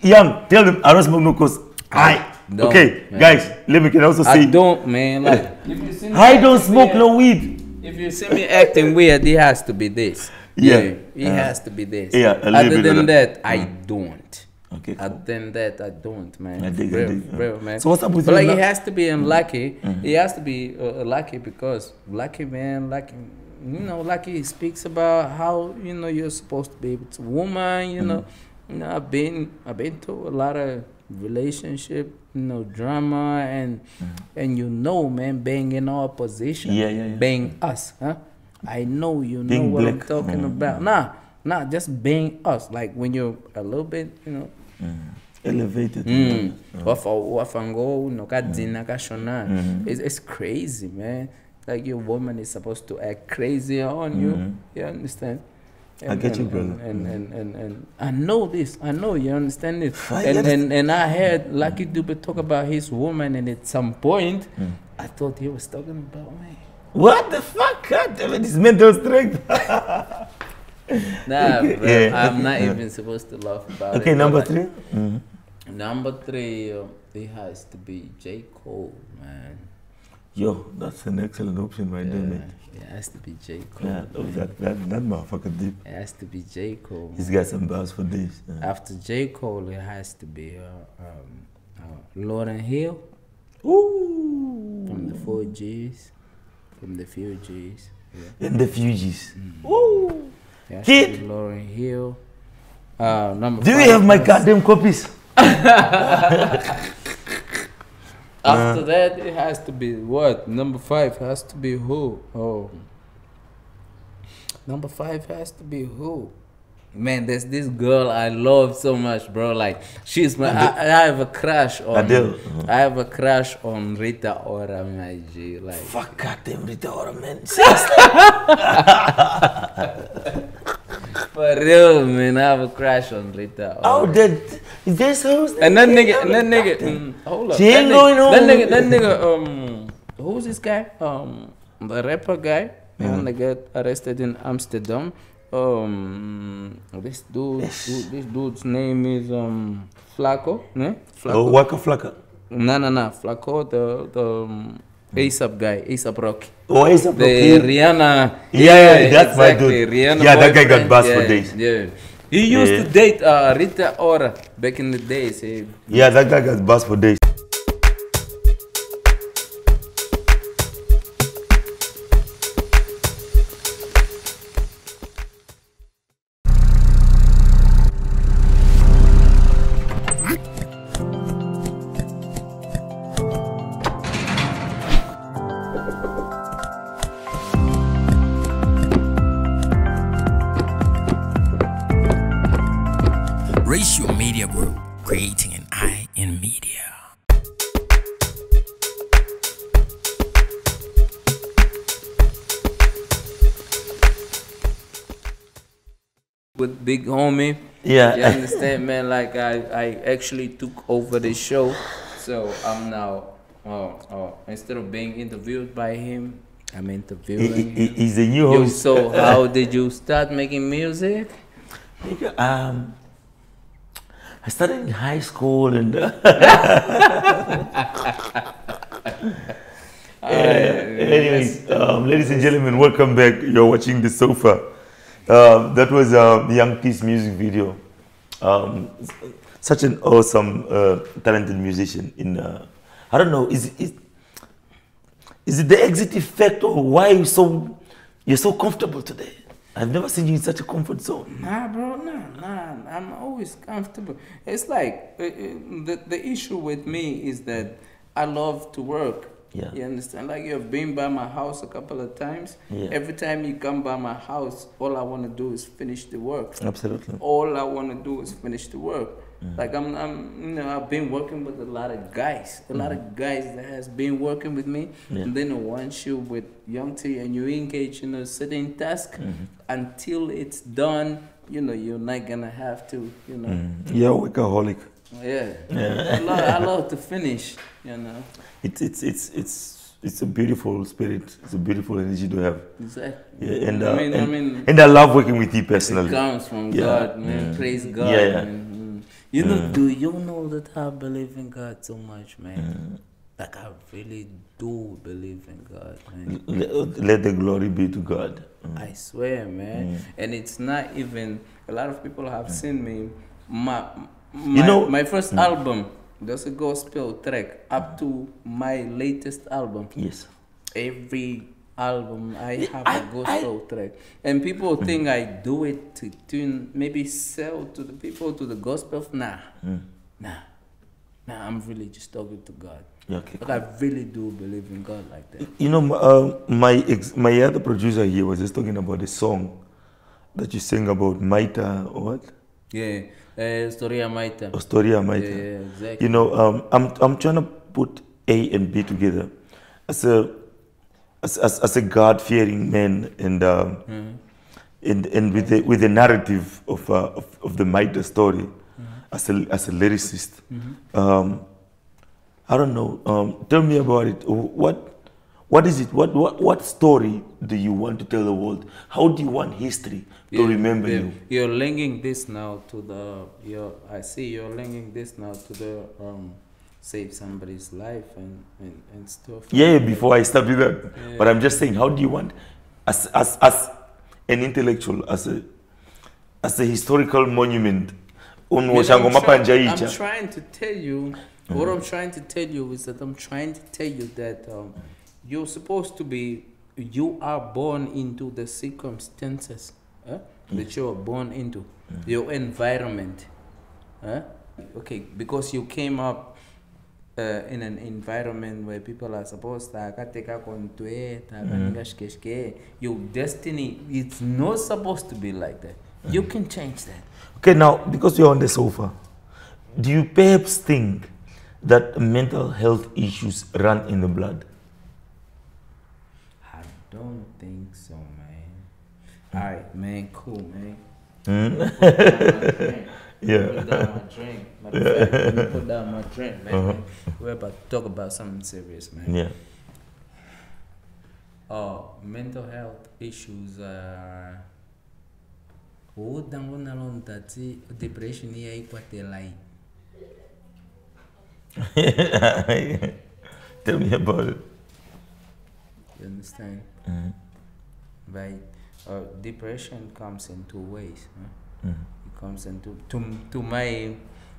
young, tell them I don't smoke no cause I. Don't, okay, man. guys, let me can also I say don't, man. Like, if you see I don't smoke weird- no weed. If you see me acting weird, it has to be this. Yeah. it has to be this. Yeah, Other than that. that, I don't. Okay, cool. Other than that, I don't, man. I dig, I dig, yeah. real, man. So what's up with but you like, and it has to be unlucky. It has to be uh, lucky because lucky, man, lucky. You know, like he speaks about how you know you're supposed to be with a woman. You know, mm-hmm. you know, I've been, I've been through a lot of relationship, you know, drama, and mm-hmm. and you know, man, being in our position, Yeah, yeah, yeah. being us, huh? I know you know Being what I'm talking Mm. about. Nah, nah, just being us. Like when you're a little bit, you know, Elevated. mm, wafa wafa ngo nokadzina kashona. It's, it's crazy, man. Like your woman is supposed to act crazy on you. You understand? I get you, and, brother. And, and, and, and, I know this. I know you understand it. And, and and I heard Lucky Dube talk about his woman, and at some point, I thought he was talking about me. What the fuck? God damn it, this mental strength. Nah, bro, Yeah. I'm not even supposed to laugh about it. Okay, number like- three. Mhm. Number three, uh, it has to be J. Cole, man. Yo, that's an excellent option right there, Yeah, mate. it has to be J. Cole. Yeah, oh, that, that, that motherfucker deep. It has to be J. Cole. He's got some bars for this. Yeah. After J. Cole, it has to be uh, um, uh, Lauryn Hill Ooh. from the Four Gs, from the Gs. Yeah. And the Fugees. Mm. Ooh. Kid. Lauryn Hill. Uh, number Do you have my goddamn copies? After that, it has to be what? Number five has to be who? Oh. Number five has to be who? Man, there's this girl I love so much, bro. Like, she's my. I, I have a crush on. Adele. I have a crush on Rita Ora, my G. Like, Fuck goddamn Rita Ora, man. for real, man. I have a crush on Rita Ora. Oh, that. This house. And that nigga, and that nigga, mm, hold up. She that ain't nigga, going That home. nigga, that nigga, um, who's this guy? Um, the rapper guy. Mm-hmm. And they get arrested in Amsterdam. Um, this dude, dude, this dude's name is um Flacko, ne? Oh, Flacko. Waka Flocka. No, no, no. Flacko, the the um, ASAP guy, ASAP Rocky. Oh, he's a The Rihanna. Yeah, yeah, that's my dude. Rihanna Yeah, that guy got bust for days. Yeah. He used Yeah. to date uh, Rita Ora back in the days. He, Yeah, that guy got bust for days. Big homie. Yeah. You understand, man? Like I, I actually took over the show, so I'm now. Oh, oh! Instead of being interviewed by him, I'm interviewing he- him. He's a new Yo, host. so how did you start making music? Um, I started in high school and uh, anyways, um, ladies and gentlemen, welcome back. You're watching the sofa. Um, that was um, Young T's music video. Um, such an awesome, uh, talented musician. In uh, I don't know, is is is it the exit effect or why you so you're so comfortable today? I've never seen you in such a comfort zone. Nah, bro, nah, nah. I'm always comfortable. It's like uh, uh, the the issue with me is that I love to work. Yeah. You understand? Like you've been by my house a couple of times. Yeah. Every time you come by my house, all I want to do is finish the work. Absolutely. All I want to do is finish the work. Mm. Like I'm, I'm, you know, I've been working with a lot of guys, a lot of guys that has been working with me. Mm-hmm. Yeah. And then once you with Young T and you engage in a certain task, Mm-hmm. until it's done, you know, you're not gonna have to, you know, Mm. You're a workaholic. yeah. I, love, I love to finish, you know. It's it's it's it's it's a beautiful spirit. It's a beautiful energy to have. Exactly. Yeah, and uh, I mean, and, I mean, and I love working with you personally. it comes from Yeah, God, man. yeah. Praise God, Yeah, yeah. man. Mm. You know, do you know that I believe in God so much, man? Like I really do believe in God, man. Let, let the glory be to God. Mm. I swear, man. And it's not even. A lot of people have seen me. My, my know- my first album. There's a gospel track up to my latest album. Yes. every album I have I- a gospel track, and people think I do it to tune, maybe sell to the people to the gospel. Nah, nah, nah. I'm really just talking to God. Okay. But I really do believe in God like that. You know, uh, my ex, my other producer here was just talking about the song that you sang about Maita or what? Yeah, uh, Storia Maita. Astoria Maita. Yeah, exactly. You know, um, I'm I'm trying to put A and B together as a as as, as a God fearing man and um, Mm-hmm. and and with the with the narrative of uh, of, of the Maita story Mm-hmm. as a as a lyricist. Um, I don't know. Um, tell me about it. What What is it? What, what what story do you want to tell the world? How do you want history to remember Yeah, you? You're linking this now to the. You're, I see you're linking this now to the um, save somebody's life and, and, and stuff. Yeah, before I start with that. But I'm just saying, how do you want, as, as, as an intellectual, as a, as a historical monument, I'm, try- I'm trying to tell you, what I'm trying to tell you is that I'm trying to tell you that um, you're supposed to be, you are born into the circumstances huh, that you are born into, mm. your environment. Huh? Okay, because you came up uh, in an environment where people are supposed to ah, takaninga mm. shkeshke. your destiny it's not supposed to be like that. Mm. You can change that. Okay, now, because you're on the sofa, do you perhaps think that mental health issues run in the blood? I don't think so. All right, man, cool, man. Hmm? Yeah. Put down my drink. Matter of fact, let put down my drink, man. Uh-huh. We're about to talk about something serious, man. Yeah. Oh, mental health issues. Uh, udango nalontati depression iya ikwatelai Tell me about it. you understand mm-hmm. right uh, depression comes in two ways huh? Mm. it comes in two to, to my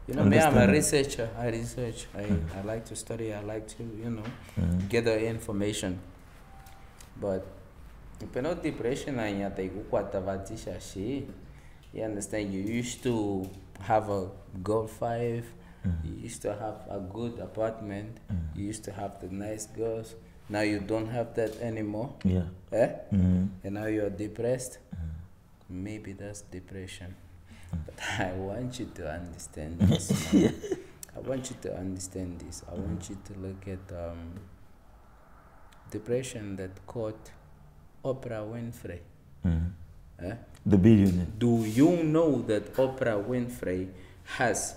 you know me i'm a researcher i research I, mm. I like to study i like to you know mm. gather information. But peno depression anyata ikukwata vatisha shi you understand you used to have a gold five you used to have a good apartment you used to have the nice girls now you don't have that anymore Yeah. eh? Mhm. and now you're depressed maybe that's depression but i want you to understand this man. i want you to understand this i want you to look at um, depression that caught oprah winfrey Mhm. eh? The billionaire. do you know that oprah winfrey has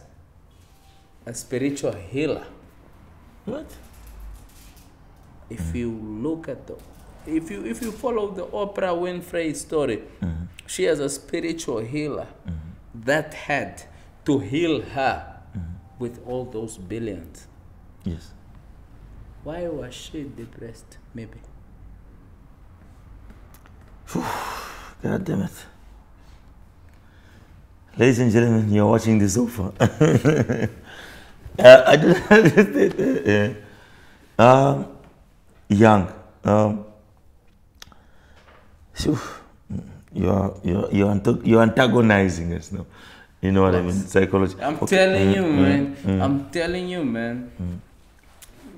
a spiritual healer What? If you look at the if you if you follow the Oprah Winfrey story, she has a spiritual healer that had to heal her with all those billions. Yes. Why was she depressed? Maybe. God damn it. Ladies and gentlemen, you're watching the sofa. uh, I just uh, um, young. Um, phew, you're, you're, you're, you're antagonizing us now. You know what I mean? Psychology. I'm Okay. telling Mm, you, mm, man. mm. I'm telling you, man.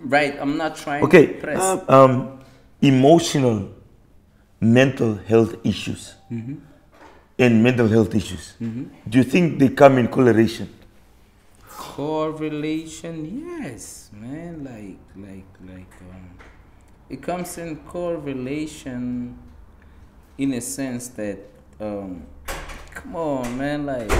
Right. I'm not trying Okay, to press. um, emotional, mental health issues Mm-hmm. and mental health issues. Do you think they come in correlation? correlation yes man like like like um it comes in correlation in a sense that um come on man like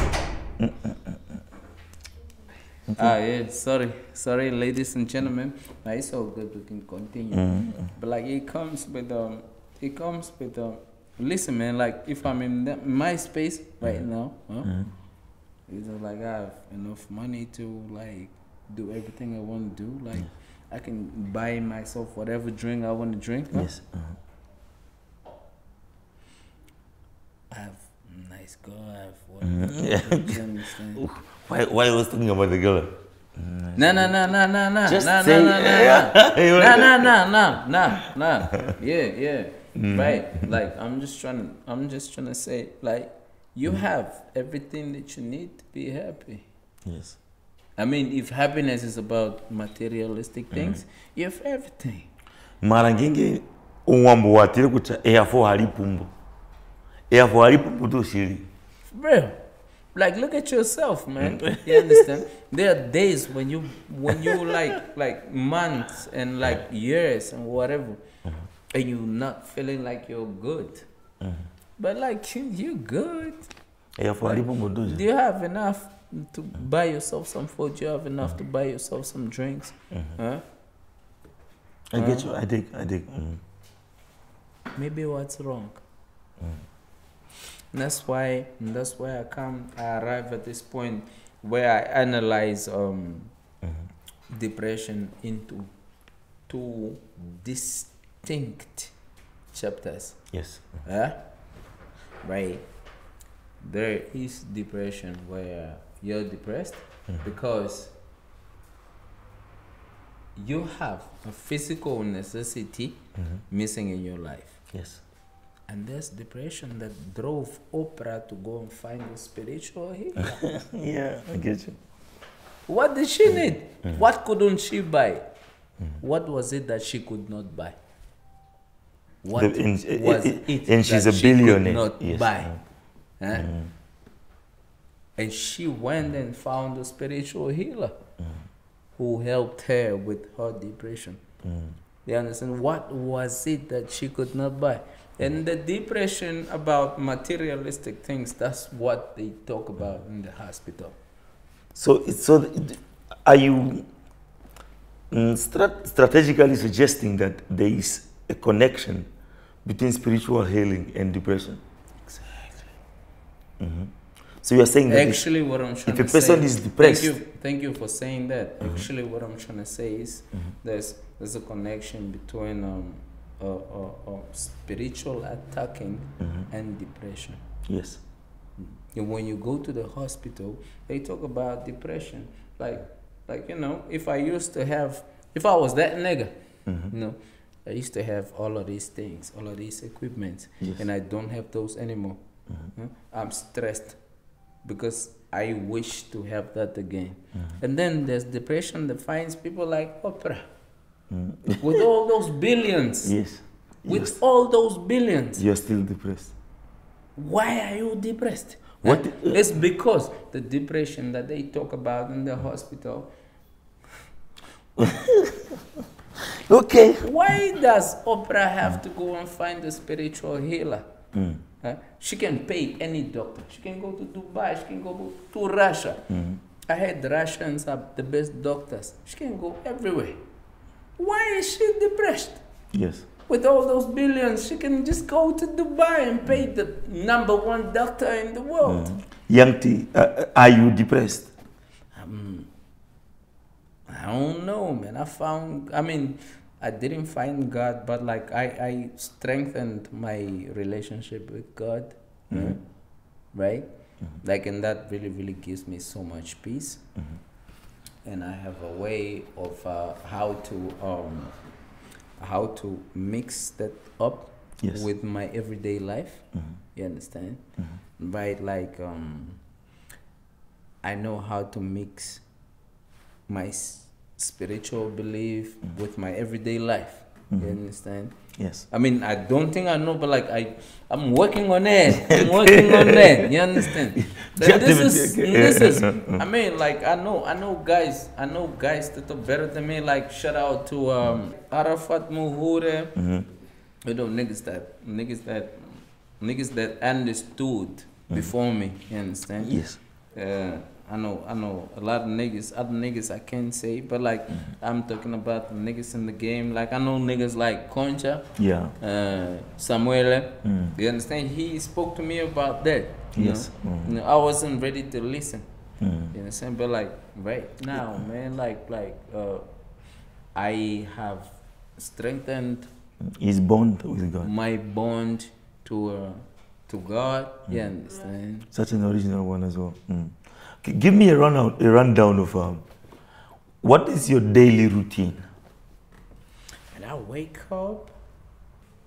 ah yeah sorry sorry ladies and gentlemen. Nah, it's all good we can continue. But like it comes with um it comes with um listen man like if i'm in that, my space right now huh? It's just like I have enough money to like do everything I want to do. Like I can buy myself whatever drink I want to drink. huh? Yes. uh-huh. I have nice girl. I have whatever. Mm-hmm. you understand? Why, why was talking about the girl? No, no, no, no, no, no, Just no, say- no, no, Yeah. no, no, no, no, no, no. Yeah, yeah. Mm. Right. Like I'm just trying to. I'm just trying to say like you mm. have everything that you need to be happy. Yes. I mean, if happiness is about materialistic mhm. things, you have everything. mara ngenge umwambo watire kuti eyafo hari pumbo eyafo hari pumbo toshiri Bro, like look at yourself, man. Mm. You understand? There are days when you when you like like months and like years and whatever, mm-hmm. and you're not feeling like you're good. Mm-hmm. But like you- you're good. eyafo hari pumbo Do you have enough to buy yourself some food? You have enough to buy yourself some drinks? Huh? I get you. I dig. I dig. Mm. maybe what's wrong And that's why that's why i come i arrive at this point where i analyze um, depression into two distinct chapters Yes. huh? right there is depression where you're depressed because you have a physical necessity mm-hmm. missing in your life Yes. and there's depression that drove Oprah to go and find a spiritual healer. yeah, I get you. what did she mm-hmm. need? Mm-hmm. What couldn't she buy? What was it that she could not buy? What The- and- was and- it and she's a she could billionaire. not Yes. buy? Huh? And she went and found a spiritual healer who helped her with her depression. You understand? What was it that she could not buy? And the depression about materialistic things, that's what they talk about in the hospital. So, so are you mm, strat- strategically suggesting that there is a connection between spiritual healing and depression? Exactly. So you are saying that Actually, what I'm trying if a to person say, is depressed- Thank you, thank you for saying that. Actually, what I'm trying to say is there's there's a connection between um, uh, uh, uh, spiritual attacking and depression. yes, And when you go to the hospital, they talk about depression. Like, like you know, if I used to have, if I was that nigga, you know, I used to have all of these things, all of these equipment, Yes. and I don't have those anymore. Huh? I'm stressed because I wish to have that again. Mm. And then there's depression that finds people like Oprah mm. with all those billions, yes, with all those billions. you are still depressed. Why are you depressed? What- Huh? It's because the depression that they talk about in the hospital. Okay. Why does Oprah have to go and find a spiritual healer? Mm. Huh? She can pay any doctor. She can go to Dubai. She can go to Russia. Mm. I heard Russians are the best doctors. She can go everywhere. Why is she depressed? Yes. With all those billions, she can just go to Dubai and pay the number one doctor in the world. T, uh, uh, are you depressed? I don't know, man. I found, I mean, I didn't find God, but like I, I strengthened my relationship with God, yeah, right? Like, and that really, really gives me so much peace. And I have a way of uh, how to, um, how to mix that up Yes. with my everyday life. You understand? Right? Like, um, I know how to mix my spiritual belief with my everyday life. You understand? Yes. I mean, I don't think I know, but like I, I'm working on it. I'm working on it. You understand? Then this is, this is. I mean, like I know, I know guys, I know guys that are better than me. Like shout out to um, Arafat Muhure. You know, niggas that, niggas that, niggas that understood before me. You understand? Yes. Uh, I know, I know a lot of niggas, other niggas I can't say, but like I'm talking about the niggas in the game. Like I know niggas like Concha, Yeah. uh, Samuel. You understand? He spoke to me about that. Yes. You know, I wasn't ready to listen. You understand? But like right now, man, like like uh, I have strengthened his bond with God. my bond to uh, to God. You understand? Such an original one as well. Give me a rundown, a rundown of um, what is your daily routine? And I wake up.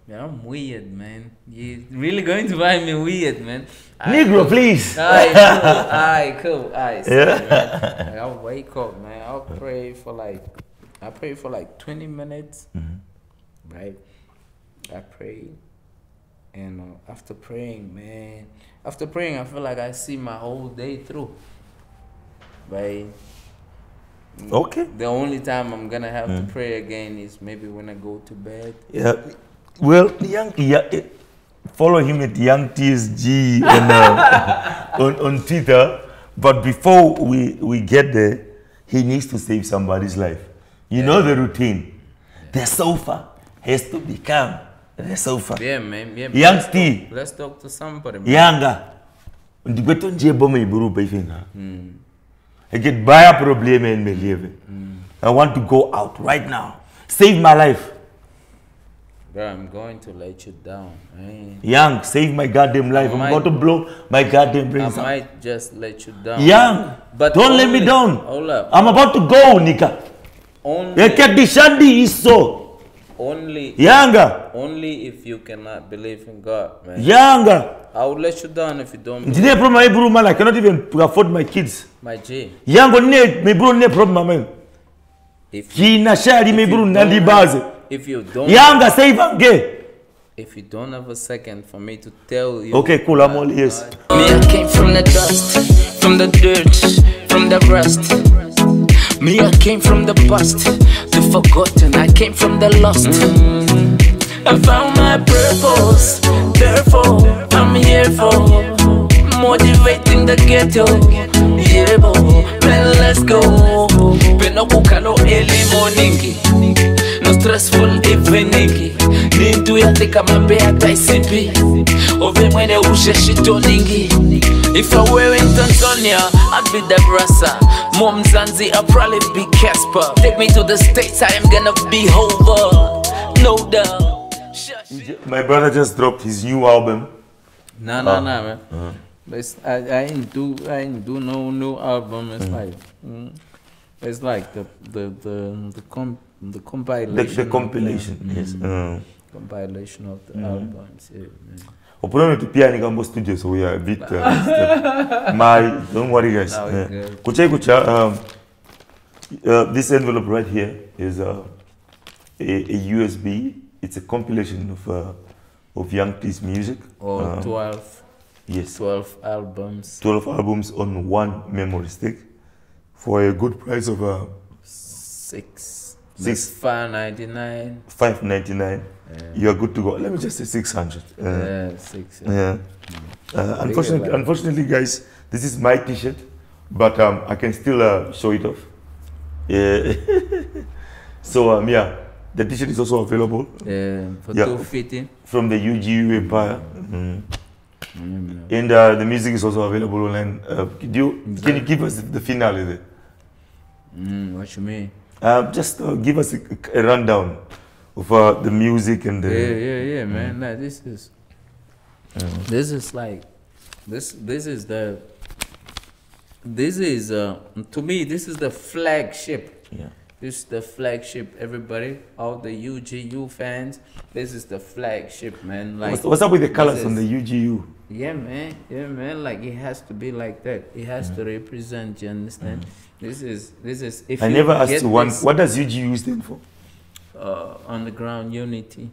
Man, I'm weird, man. You're really going to find me weird, man. I- Negro, please. Alright, cool. Alright, cool. Alright. Like, I'll wake up, man. I'll pray for like, I pray for like 20 minutes, right? I pray, and uh, after praying, man, after praying, I feel like I see my whole day through, right? Okay. The only time I'm gonna have to pray again is maybe when I go to bed. Yeah. Well, young, yeah, follow him at Young TSG and, uh, on, on Twitter. But before we, we get there, he needs to save somebody's life. You know the routine. the sofa has to become the sofa Yeah, man. Yeah. Young let's T. talk- Let's talk to somebody. Man. yanga ndikweto nje boma iburuba i get baya probleme in my leven i want to go out right now save my life Bro, I'm going to let you down. Man. young save my goddamn life i'm might- about to blow my goddamn I brains out might just let you down. young But don't let me down Hold up. i'm about to go nika Only, ekadishandi iso only, yanga only if you cannot believe in God, man. yanga I will let you down if you don't. Believe. ndine problem iburu man i cannot even afford my kids My G. yango ne miburu ne problem man If you, kina shali if miburu you nandi don't baze have- if you don't, yanga save ange if you don't have a second for me to tell you. okay cool i'm all ears Me, I came from the dust, from the dirt, from the rust. Me, I came from the past, the forgotten. I came from the lost. Mm. I found my purpose, therefore I'm here for motivating the ghetto. Yeah, bo, man, let's go. Penokukalo early morning, no stressful evening. Nintu yatika mabea taisipi, ove mwene usheshitoningi. If I were in Tanzania, I'd be the brasa. Mom I'll probably be Cassper. Take me to the States, I am gonna be over. No doubt. My brother just dropped his new album No, no, no, man. Uh-huh. But it's, I, I ain't do I ain't do no new album. It's mm. like mm, it's like the the the the com the the, compilation. the of compilation the, yes uh, compilation of the albums. Yeah, man. upone wetu pia ni kambo studio so we are a bit uh, my don't worry guys. No, it's kucha um, uh, this envelope right here is uh, a, a usb it's a compilation of uh, of young T's music. Or Um, 12, yes. 12 albums, 12 albums on one memory stick for a good price of uh, six, Six. six, five ninety nine. 599 you are good to go let me just say 600 uh, Yeah, six. Yeah. Yeah. Uh, unfortunately, unfortunately, guys, this is my T-shirt, but um, I can still uh, show it off. Yeah. so um, yeah, the T-shirt is also available Yeah, for Yeah. two fifty. from the UGU Empire, mm. and uh, the music is also available online. Uh, can you can you give us the finale there? Mm, what you mean? Um, just uh, give us a, a rundown of uh, the music and the. Yeah, yeah, yeah, man. Like this is, this is like, this this is the, this is uh to me this is the flagship. Yeah. This is the flagship. Everybody, all the UGU fans, this is the flagship, man. Like What's, what's up with the colors on the UGU? Yeah, man. Yeah, man. Like it has to be like that. It has to represent. You understand? This is this is. If I never asked you one. What does UGU stand for? uh, underground unity,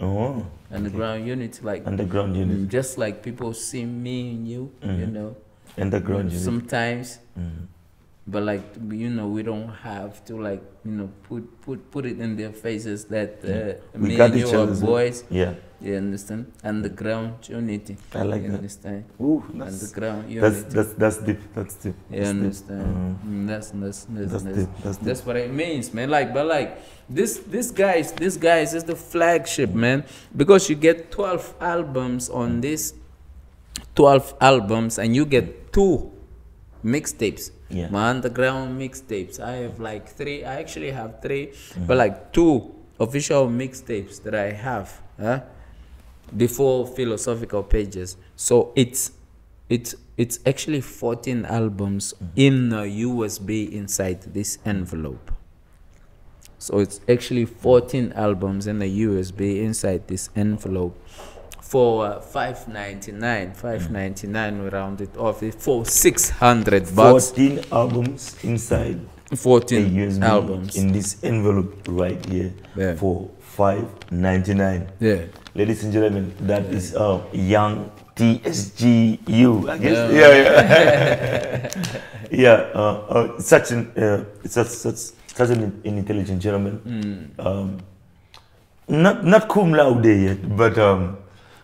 Oh, underground unity, like underground. Mm, just like people see me and you, you know. Underground unit. Sometimes, Mm. but like you know, we don't have to like you know put put put it in their faces that uh, We me got and you each are boys. Yeah. You understand? Underground unity. I like you that. understand? Ooh, that's, Underground unity. that's that's that's deep. That's deep. You That's deep. understand? Mm, That's that's that's That's that's, deep. That's deep. that's what it means, man. Like, but like this this guys this guys is the flagship, man, because you get twelve albums on this, twelve albums, and you get two mixtapes. Yeah. My underground mixtapes. I have like three. I actually have 3 Mm-hmm. but like two official mixtapes that I have. Huh? Before philosophical pages. So it's it's it's actually 14 albums in a USB inside this envelope. So it's actually 14 albums in a USB inside this envelope for uh, 599 599 we round it off for 600 bucks 14 albums inside 14 USB albums in this envelope right here Yeah. for 5.99. yeah Ladies and gentlemen, that is uh, young TSGU. I guess. Yeah. Yeah, yeah. yeah. Uh, uh, such an uh, such such such an, an intelligent gentleman. Mm. Um, not not cum laude yet, but um,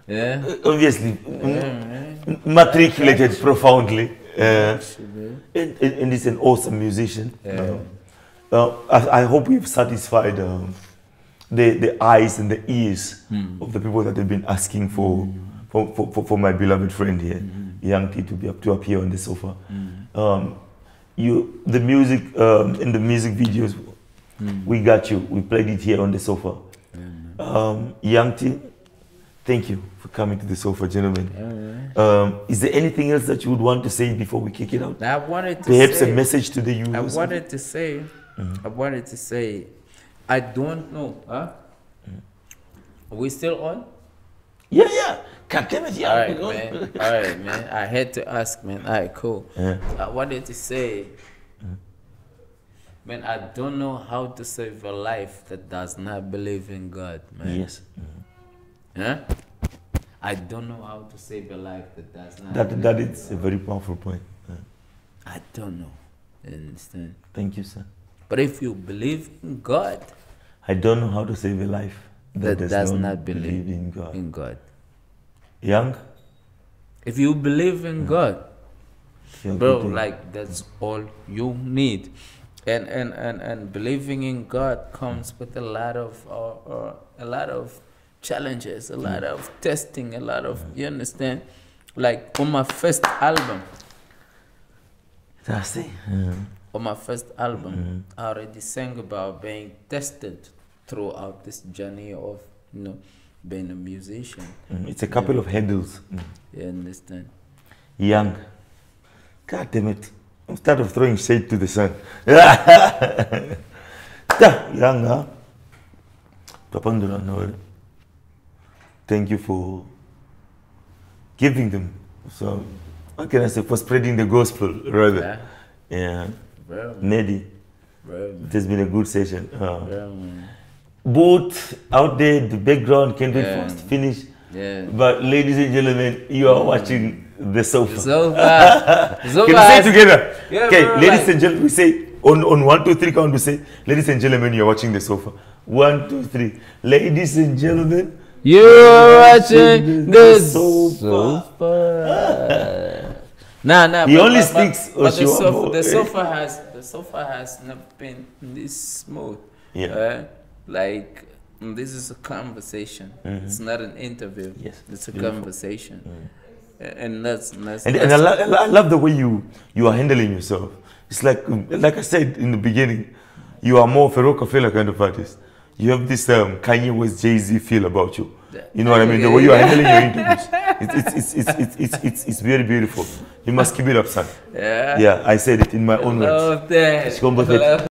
yeah obviously m- matriculated profoundly. Uh, and, and, and he's an awesome musician. Yeah. Um, uh, I, I hope we've satisfied um, the, the eyes and the ears of the people that have been asking for, for, for, for, for my beloved friend here, Young T, to be up to appear on the sofa. Um, you, the music um, in the music videos, we got you. We played it here on the sofa. Um, Young T, thank you for coming to the sofa, gentlemen. Um, is there anything else that you would want to say before we kick it out? I wanted to Perhaps say, a message to the youth. I wanted to say, I wanted to say, I don't know, huh? Are we still on? Yeah, yeah. God damn it, yeah. All right, man. All right, man. I had to ask, man. All right, cool. Yeah. I wanted to say, man, I don't know how to save a life that does not believe in God, man. Yes. Huh? I don't know how to save a life that does not. That, that is a very powerful point. Yeah. I don't know. You understand? Thank you, sir. But if you believe in God, I don't know how to save a life that does not believe in God. in God. Young, If you believe in hmm. God, you're bro, like that's all you need. And and and and believing in God comes hmm. with a lot of uh, uh, a lot of challenges, a lot hmm. of testing, a lot of you understand. Like on my first album, That's it. Yeah. on my first album, I already sang about being tested throughout this journey of you know being a musician. Mm, It's a couple of handles. Mm. You understand? Young. God damn it. Instead of throwing shade to the sun. yeah, young, huh? Thank you for giving them. So, what can I say? For spreading the gospel, rather. Yeah. Bro, Nedi, bro, it has been a good session. Uh, man. Both out there, the background, can do Yeah. fast finish. Yeah. But ladies and gentlemen, you are watching the sofa. So far, so Can we say it together? Yeah, okay, bro, ladies like- and gentlemen, we say on, on one, two, three count, we say, ladies and gentlemen, you're watching the sofa. One, two, three. Ladies and gentlemen, You're watching the sofa. sofa. Nah, nah. He but- only but- but- speaks But the sofa, the sofa has the sofa has never been this smooth. Yeah. Uh, like mm, this is a conversation. It's not an interview. Mm-hmm. Yes, It's a beautiful. Mm. conversation. A- And that's that's. and, and I, lo- I love the way you, you are handling yourself. It's like, like I said in the beginning, you are more of a Roc-A-Fella kind of artist. You have this um, Kanye West Jay Z feel about you. You know what I mean? The way you are handling your interviews. It's, it's, it's, it's, it's, it's, it's, very beautiful. You must keep it up, son. yeah. Yeah, I said it in my own words. Love that.